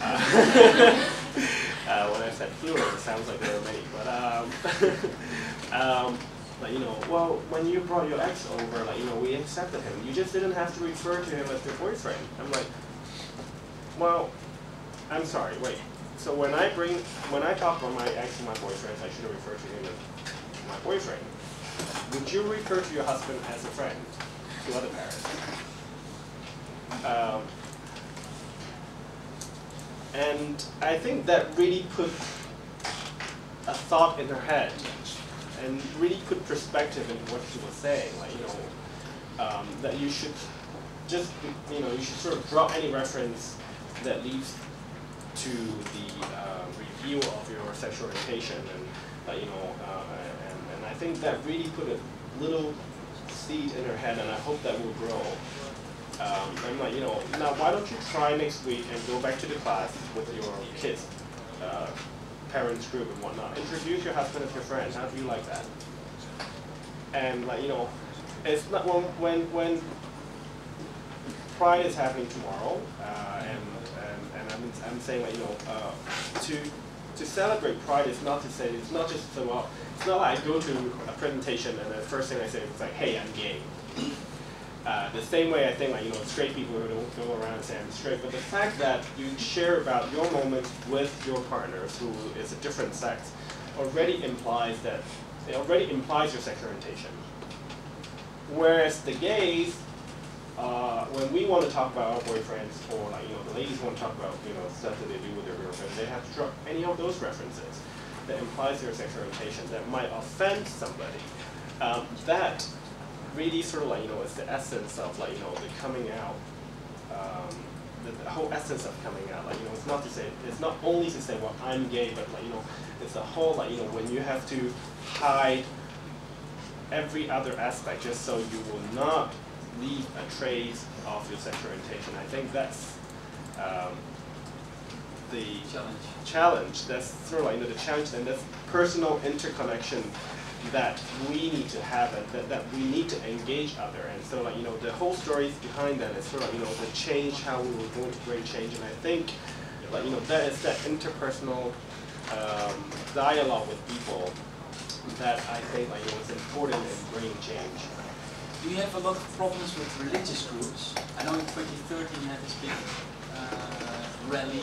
B: Uh, uh, when I said plural, it sounds like there are many. But um, um, you know, well, when you brought your ex over, like, you know, we accepted him. You just didn't have to refer to him as your boyfriend. I'm like, well, I'm sorry, wait. So when I bring, when I talk about my ex and my boyfriend, I should refer to him as my boyfriend. Would you refer to your husband as a friend to other parents? Um, and I think that really put a thought in her head and really put perspective in what she was saying. Like, you know, um, that you should just, you know, you should sort of drop any reference that leads to the uh, review of your sexual orientation and, uh, you know, uh, and, and I think that really put a little seed in her head and I hope that will grow. Um, I'm like, you know, now why don't you try next week and go back to the class with your kids, uh, parents group and whatnot. Introduce your husband as your friend. How do you like that? And like, you know, it's not when when when Pride is happening tomorrow, uh, and, and and I'm I'm saying like, you know, uh, to to celebrate Pride is not to say it's not just say well, it's not like I go to a presentation and the first thing I say is like, hey, I'm gay. Uh, the same way I think like, you know, straight people who don't go around and say I'm straight, but the fact that you share about your moments with your partner, who is a different sex already implies that, it already implies your sexual orientation. Whereas the gays, uh, when we want to talk about our boyfriends or like, you know, the ladies want to talk about, you know, stuff that they do with their girlfriends, they have to drop any of those references that implies their sexual orientation that might offend somebody. Um, that really sort of like, you know, it's the essence of like, you know, the coming out, um, the, the, whole essence of coming out. Like, you know, it's not to say, it's not only to say, well, I'm gay, but like, you know, it's a whole, like, you know, when you have to hide every other aspect just so you will not leave a trace of your sexual orientation. I think that's um, the
A: Challenge.
B: challenge. That's sort of like, you know, the challenge and that's personal interconnection that we need to have and that, that we need to engage other. And so like, you know, the whole story is behind that is sort of, you know, the change, how we were going to bring change. And I think, like, you know, that is that interpersonal um, dialogue with people that I think, like, you know, is important in bringing change.
A: Do you have a lot of problems with religious groups? I know in 2013 you had this big uh, rally,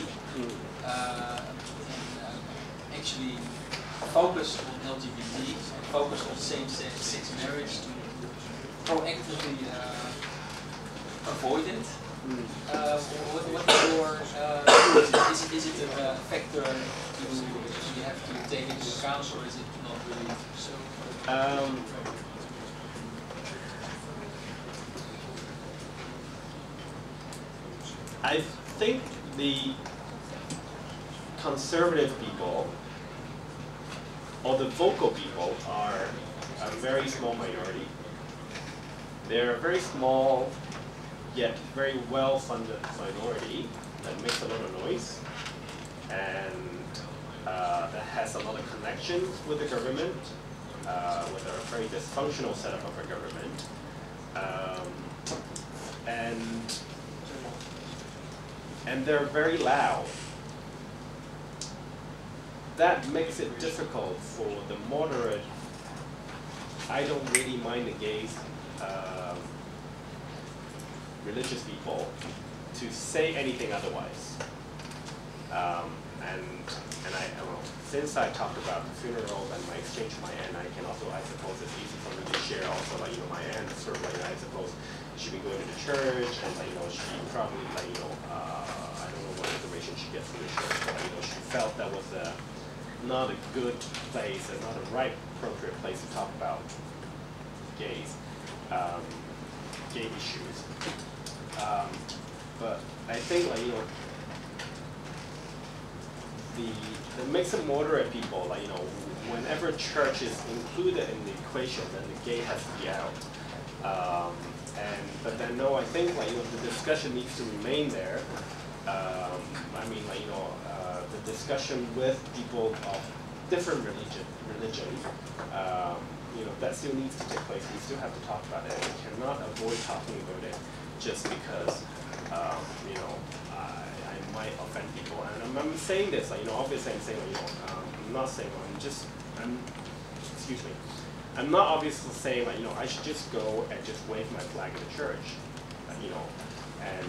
A: uh, and, uh, actually focused on LGBT, focused on same-sex marriage to proactively uh, avoid it. Uh, what, what is your, uh, is, is it a factor you, you have to take into account or is it not really so?
B: Um, I think the conservative people or the vocal people are a very small minority. They're a very small, yet very well-funded minority that makes a lot of noise and uh, that has a lot of connections with the government, uh, with a very dysfunctional setup of a government. Um, and and they're very loud. That makes it difficult for the moderate, I don't really mind the gays, um, religious people to say anything otherwise. Um, and and I, well, since I talked about the funeral and my exchange my aunt, I can also, I suppose it's easy for me to share also, like, you know, my aunt sort of like, I suppose, she'd be going to the church, and like, you know, she probably, like, you know, uh, I don't know what information she gets from the church, but, you know, she felt that was a, not a good place, and not a right, appropriate place to talk about gays, um, gay issues. Um, but I think, like, you know, the, the mix of moderate people, like, you know, whenever church is included in the equation, then the gay has to be out. Um, and, but then no, I think, like, you know, the discussion needs to remain there. Um, I mean, like, you know, uh, the discussion with people of different religion, religion, um, you know, that still needs to take place. We still have to talk about it. We cannot avoid talking about it just because, um, you know, I, I might offend people. And I'm, I'm saying this, like, you know, obviously I'm saying, you know, um, I'm not saying, I'm just, I'm, excuse me, I'm not obviously saying like you know I should just go and just wave my flag in the church, you know, and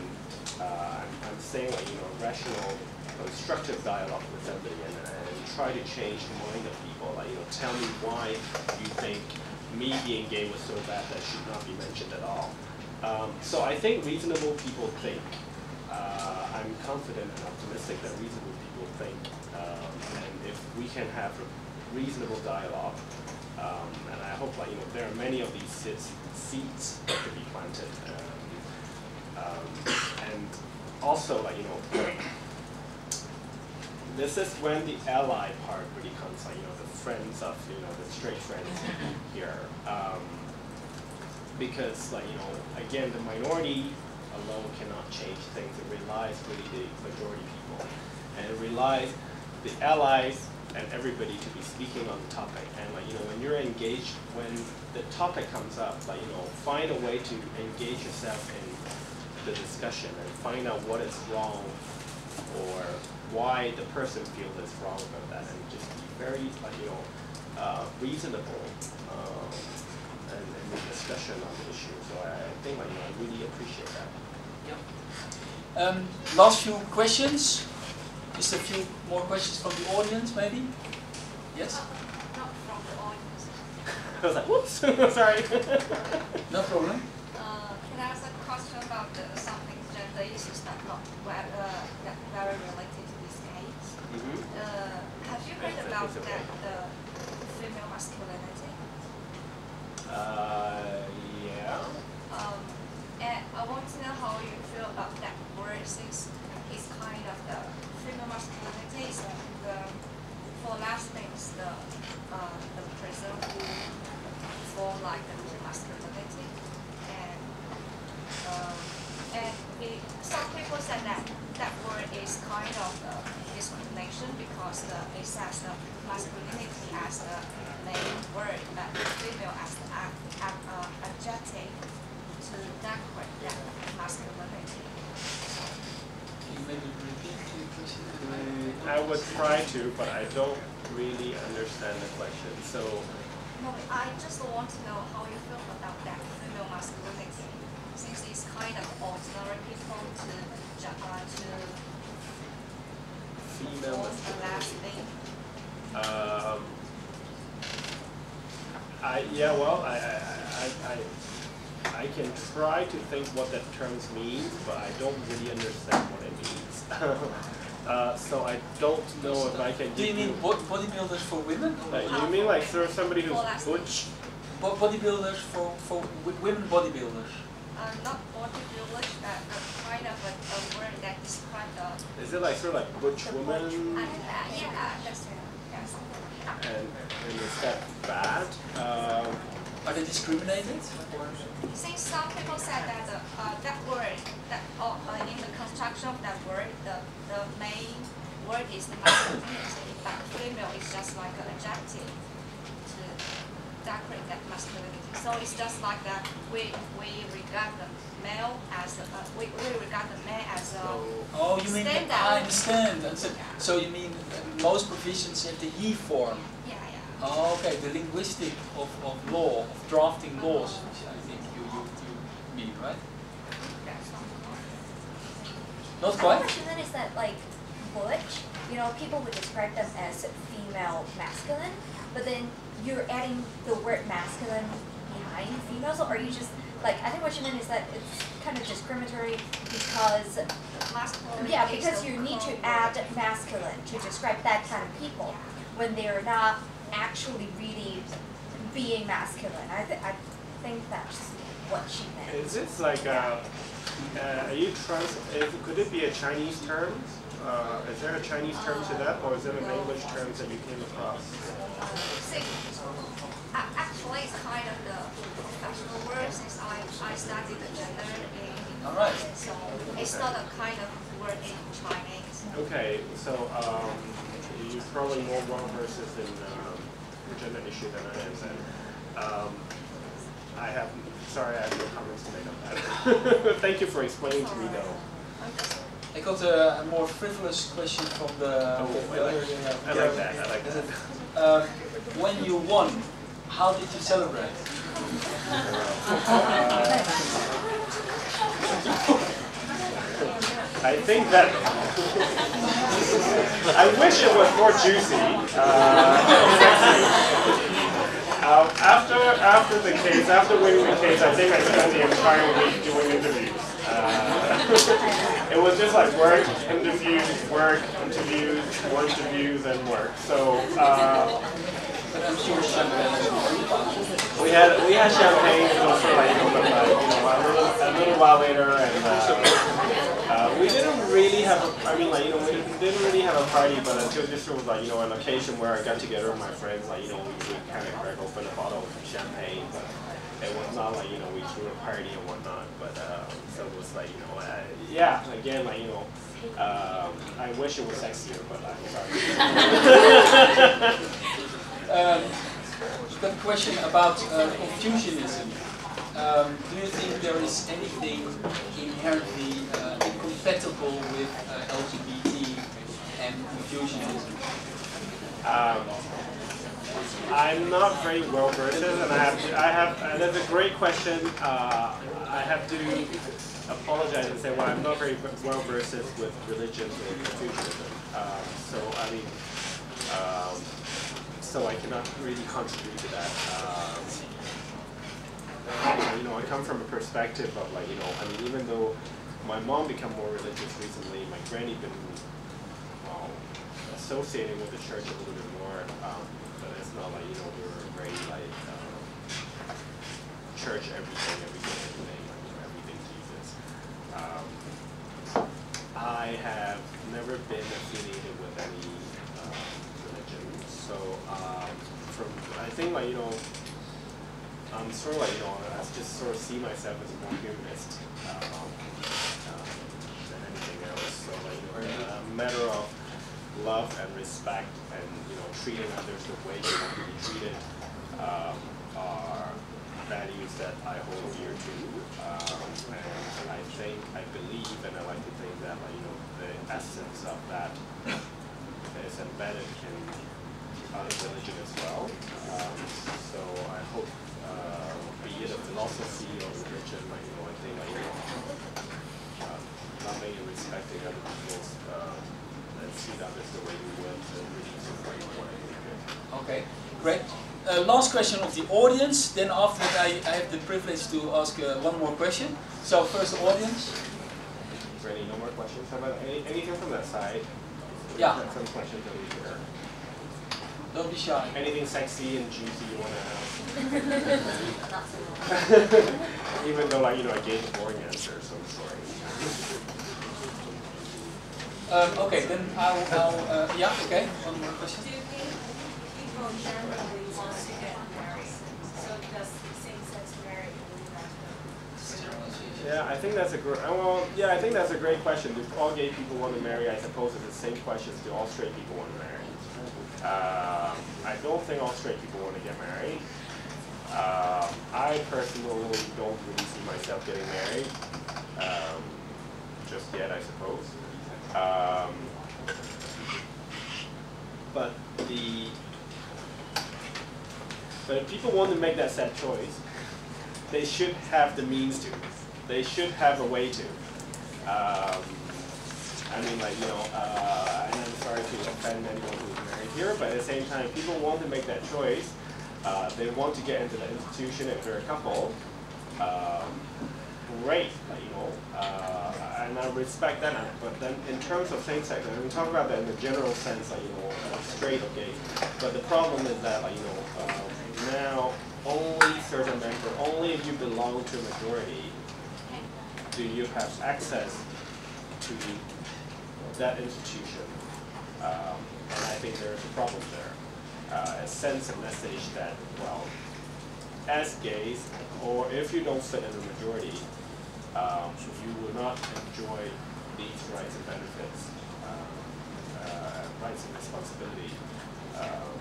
B: uh, I'm, I'm saying you know rational, constructive dialogue with somebody and, and try to change the mind of people. Like you know, tell me why you think me being gay was so bad that should not be mentioned at all. Um, so I think reasonable people think. Uh, I'm confident and optimistic that reasonable people think, um, and if we can have a reasonable dialogue, um, and I hope like you know there are many of these seeds seats to be planted, um, um, and also like you know this is when the ally part really comes like you know the friends of you know the straight friends here, um, because like you know again the minority alone cannot change things. It relies really the majority people, and it relies the allies and everybody to be speaking on the topic. And like you know, when you're engaged, when the topic comes up, like you know, find a way to engage yourself in the discussion and find out what is wrong or why the person feels it's wrong about that, and just be very like you know uh, reasonable um, in, in the discussion on the issue. So I, I think like you know, I really appreciate that.
A: Um, last few questions. Just a few more questions from the audience, maybe? Yes?
G: Not from the audience.
B: I was like, whoops, sorry.
A: No problem.
G: Uh, can I ask a question about the something gender issues that not where, uh, that very related to this case?
B: Mhm.
G: Uh, have you heard about that the female masculinity?
B: Uh, yeah.
G: Um, and I want to know how you feel about that word since it's kind of the female masculinity is the for last names the uh, the person who for like the masculinity and um, and it, some people said that that word is kind of the discrimination because the, it says the masculinity as the main word but the female as the ad, ad, uh, adjective to decorate that masculinity.
A: Can you maybe repeat your question?
B: Mm, I would try to, but I don't really understand the question. So,
G: No, I just want to know how you feel about that female masculinity, since it's kind of ordinary people to uh, to
B: female
G: force the last name.
B: Um, I yeah, well, I I, I, I I can try to think what that terms means, but I don't really understand what it means. uh, so I don't know if I can
A: Do you mean bo- bodybuilders for women?
B: Uh, you mean like sort of somebody who's butch?
A: Bo- bodybuilders for, for w- women bodybuilders.
G: Uh, not bodybuilders, but uh, kind of a, a word that describes the,
B: Is it like sort of like butch
G: the
B: woman?
G: Uh, yeah, uh, that's right. Yes.
B: And, and is that bad? Um,
A: Are they discriminated?
G: Since some people said that the, uh, that word, that uh, in the construction of that word, the, the main word is the masculinity, but female is just like an adjective to decorate that masculinity. So it's just like that we we regard the male as a, uh, we, we regard the man as a
A: Oh, you mean, I understand. understand. So you mean uh, most provisions have the he form.
G: Yeah yeah.
A: Oh, okay, the linguistic of, of law, of drafting laws, which I think you, you, you mean, right?
G: That's not
A: Not
F: My question then is that like butch, you know, people would describe them as female masculine, but then you're adding the word masculine behind female, so are you just like I think what you meant is that it's kind of discriminatory because
G: masculinity.
F: yeah, because you need to add
G: word.
F: masculine to describe that kind of people when they're not actually really being masculine. I th- I think that's what she meant.
B: is this like a, uh, are you trans? Is, could it be a Chinese term? Uh, is there a Chinese term to that, or is it an English term that you came across?
G: See, a- actually, it's kind of the professional word since I, I studied the gender in
A: All right.
G: so it's not a kind of word in Chinese.
B: Okay, so um, you're probably more well versed in um, issue than I am. Then um, I have sorry, I have no comments to make on that. Thank you for explaining to me though.
A: I got a, a more frivolous question from the.
B: Oh,
A: from
B: I like-
A: uh,
B: I like that. I like that.
A: Uh, when you won how did you celebrate?
B: I think that I wish it was more juicy. Uh, uh, after after the case, after winning the case, I think I spent the entire week doing interviews. Uh, it was just like work, interviews, work, interviews, more interviews, and work. So. Uh, we had we had champagne and also like you know, uh, a little a little while later and we didn't really have a, I mean like you know we didn't really have a party but until this was like you know an occasion where I got together with my friends like you know we, kind of crack open a bottle of champagne but it was not like you know we threw a party and whatnot but uh, so it was like you know uh, yeah again like you know um, I wish it was sexier but I'm sorry.
A: Um, a question about uh, Confucianism. Um, do you think there is anything inherently uh, incompatible with uh, LGBT and Confucianism?
B: Um, I'm not very well versed, and I have to, I have uh, that's a great question. Uh, I have to apologize and say, well, I'm not very well versed with religions or Confucianism. Um, so I mean, um, so I cannot really contribute to that. Um, you know, I come from a perspective of like, you know, I mean, even though my mom became more religious recently, my granny been well, associating with the church a little bit more, um, but it's not like, you know, we were very like um, church everything, everything, everything, everything Jesus. Um, I have never been affiliated with any um, religion, so um, from I think like you know, I'm sort of like you know, I just sort of see myself as more humanist um, anything. So like a matter of love and respect and you know treating others the way you want to be treated um, are values that I hold dear to. Um, and I think, I believe, and I like to think that like you know the essence of that is embedded in other religion as well. Um, so I hope, uh, be it a philosophy or religion, like you know, I think like you know, loving and respecting other people's uh, and see others the way you would, and really support what I think.
A: Okay, great. Uh, last question of the audience. Then after that, I, I have the privilege to ask uh, one more question. So first, the audience.
B: Is there any no more questions? How about any, anything from that side?
A: Yeah.
B: Some questions over here.
A: Don't be shy.
B: Anything sexy and juicy you want to ask?
F: Not so much.
B: Even though, like, you know, I gave a boring answer, so I'm sorry.
A: Um, okay, then I'll, I'll uh, yeah, okay, one more question.
C: Do you think people generally want to get married? So does same-sex marriage?
B: Yeah, I think that's a great. Well, yeah, I think that's a great question. Do all gay people want to marry? I suppose it's the same question. As do all straight people want to marry? Um, I don't think all straight people want to get married. Um, I personally don't really see myself getting married um, just yet, I suppose. Um, but the but if people want to make that set choice, they should have the means to. They should have a way to. Um, I mean, like you know, uh, and I'm sorry to offend anyone who's married here, but at the same time, people want to make that choice. Uh, they want to get into the institution if they're a couple. Um, great, you know, uh, and I respect that. But then, in terms of same-sex, and we talk about that in the general sense, like you know, uh, straight or gay. But the problem is that, like you know, um, now only certain members, only if you belong to a majority, do you have access to that institution. Um, and I think there's a problem there. Uh, it sends a message that, well, as gays, or if you don't sit in the majority, um, you will not enjoy these rights and benefits, um, uh, rights and responsibility um,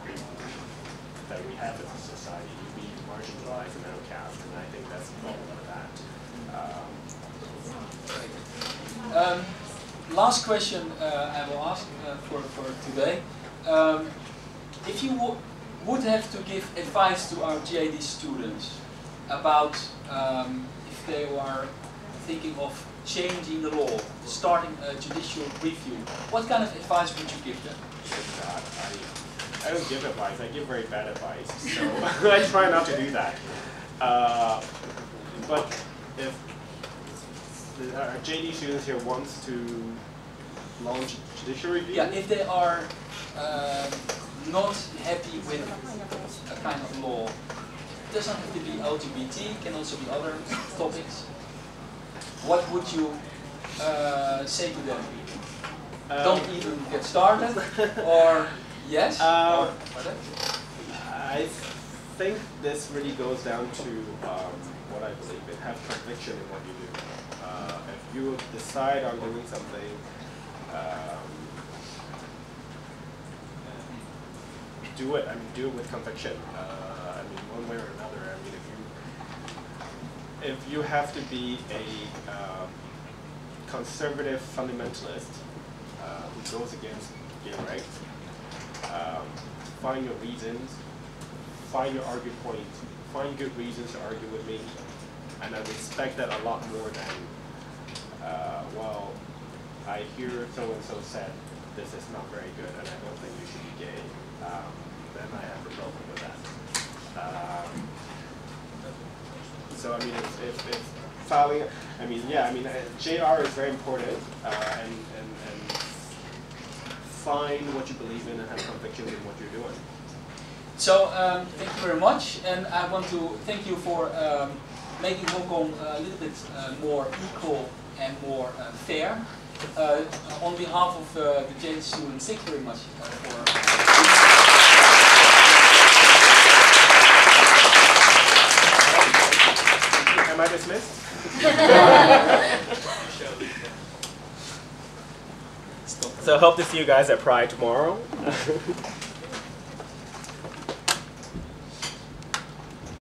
B: that we have as a society. You'll be marginalized and outcast, and I think that's the problem with that. Um,
A: last question uh, I will ask uh, for, for today. Um, if you wo- would have to give advice to our JD students about um, if they are thinking of changing the law, starting a judicial review, what kind of advice would you give them?
B: God, I, I don't give advice. I give very bad advice. So I try not to do that. Uh, but if the, our JD students here wants to launch a judicial review,
A: Yeah, if they are um, not happy with a kind of law, it doesn't have to be LGBT, It can also be other topics. What would you uh, say to them?
B: um,
A: Don't even get started, or yes,
B: Uh,
A: or.
B: I think this really goes down to um, what I believe in. Have conviction in what you do. Uh, if you decide on doing something, um, do it. I mean, do it with conviction. Uh, I mean, one way or another. I mean, if you if you have to be a um, conservative fundamentalist uh, who goes against gay rights, um, find your reasons, find your argument points, find good reasons to argue with me, and I respect that a lot more than, uh, well, I hear so and so said this is not very good, and I don't think you should be gay. Um, then I have a problem with that. Um, so I mean, if, if, if filing, I mean, yeah, I mean, uh, JR is very important, uh, and, and, and find what you believe in and have conviction in what you're doing.
A: So um, thank you very much, and I want to thank you for um, making Hong Kong a little bit uh, more equal and more uh, fair. Uh, on behalf of the JD students, thank you very much for.
B: Am I dismissed? so hope to see you guys at Pride tomorrow.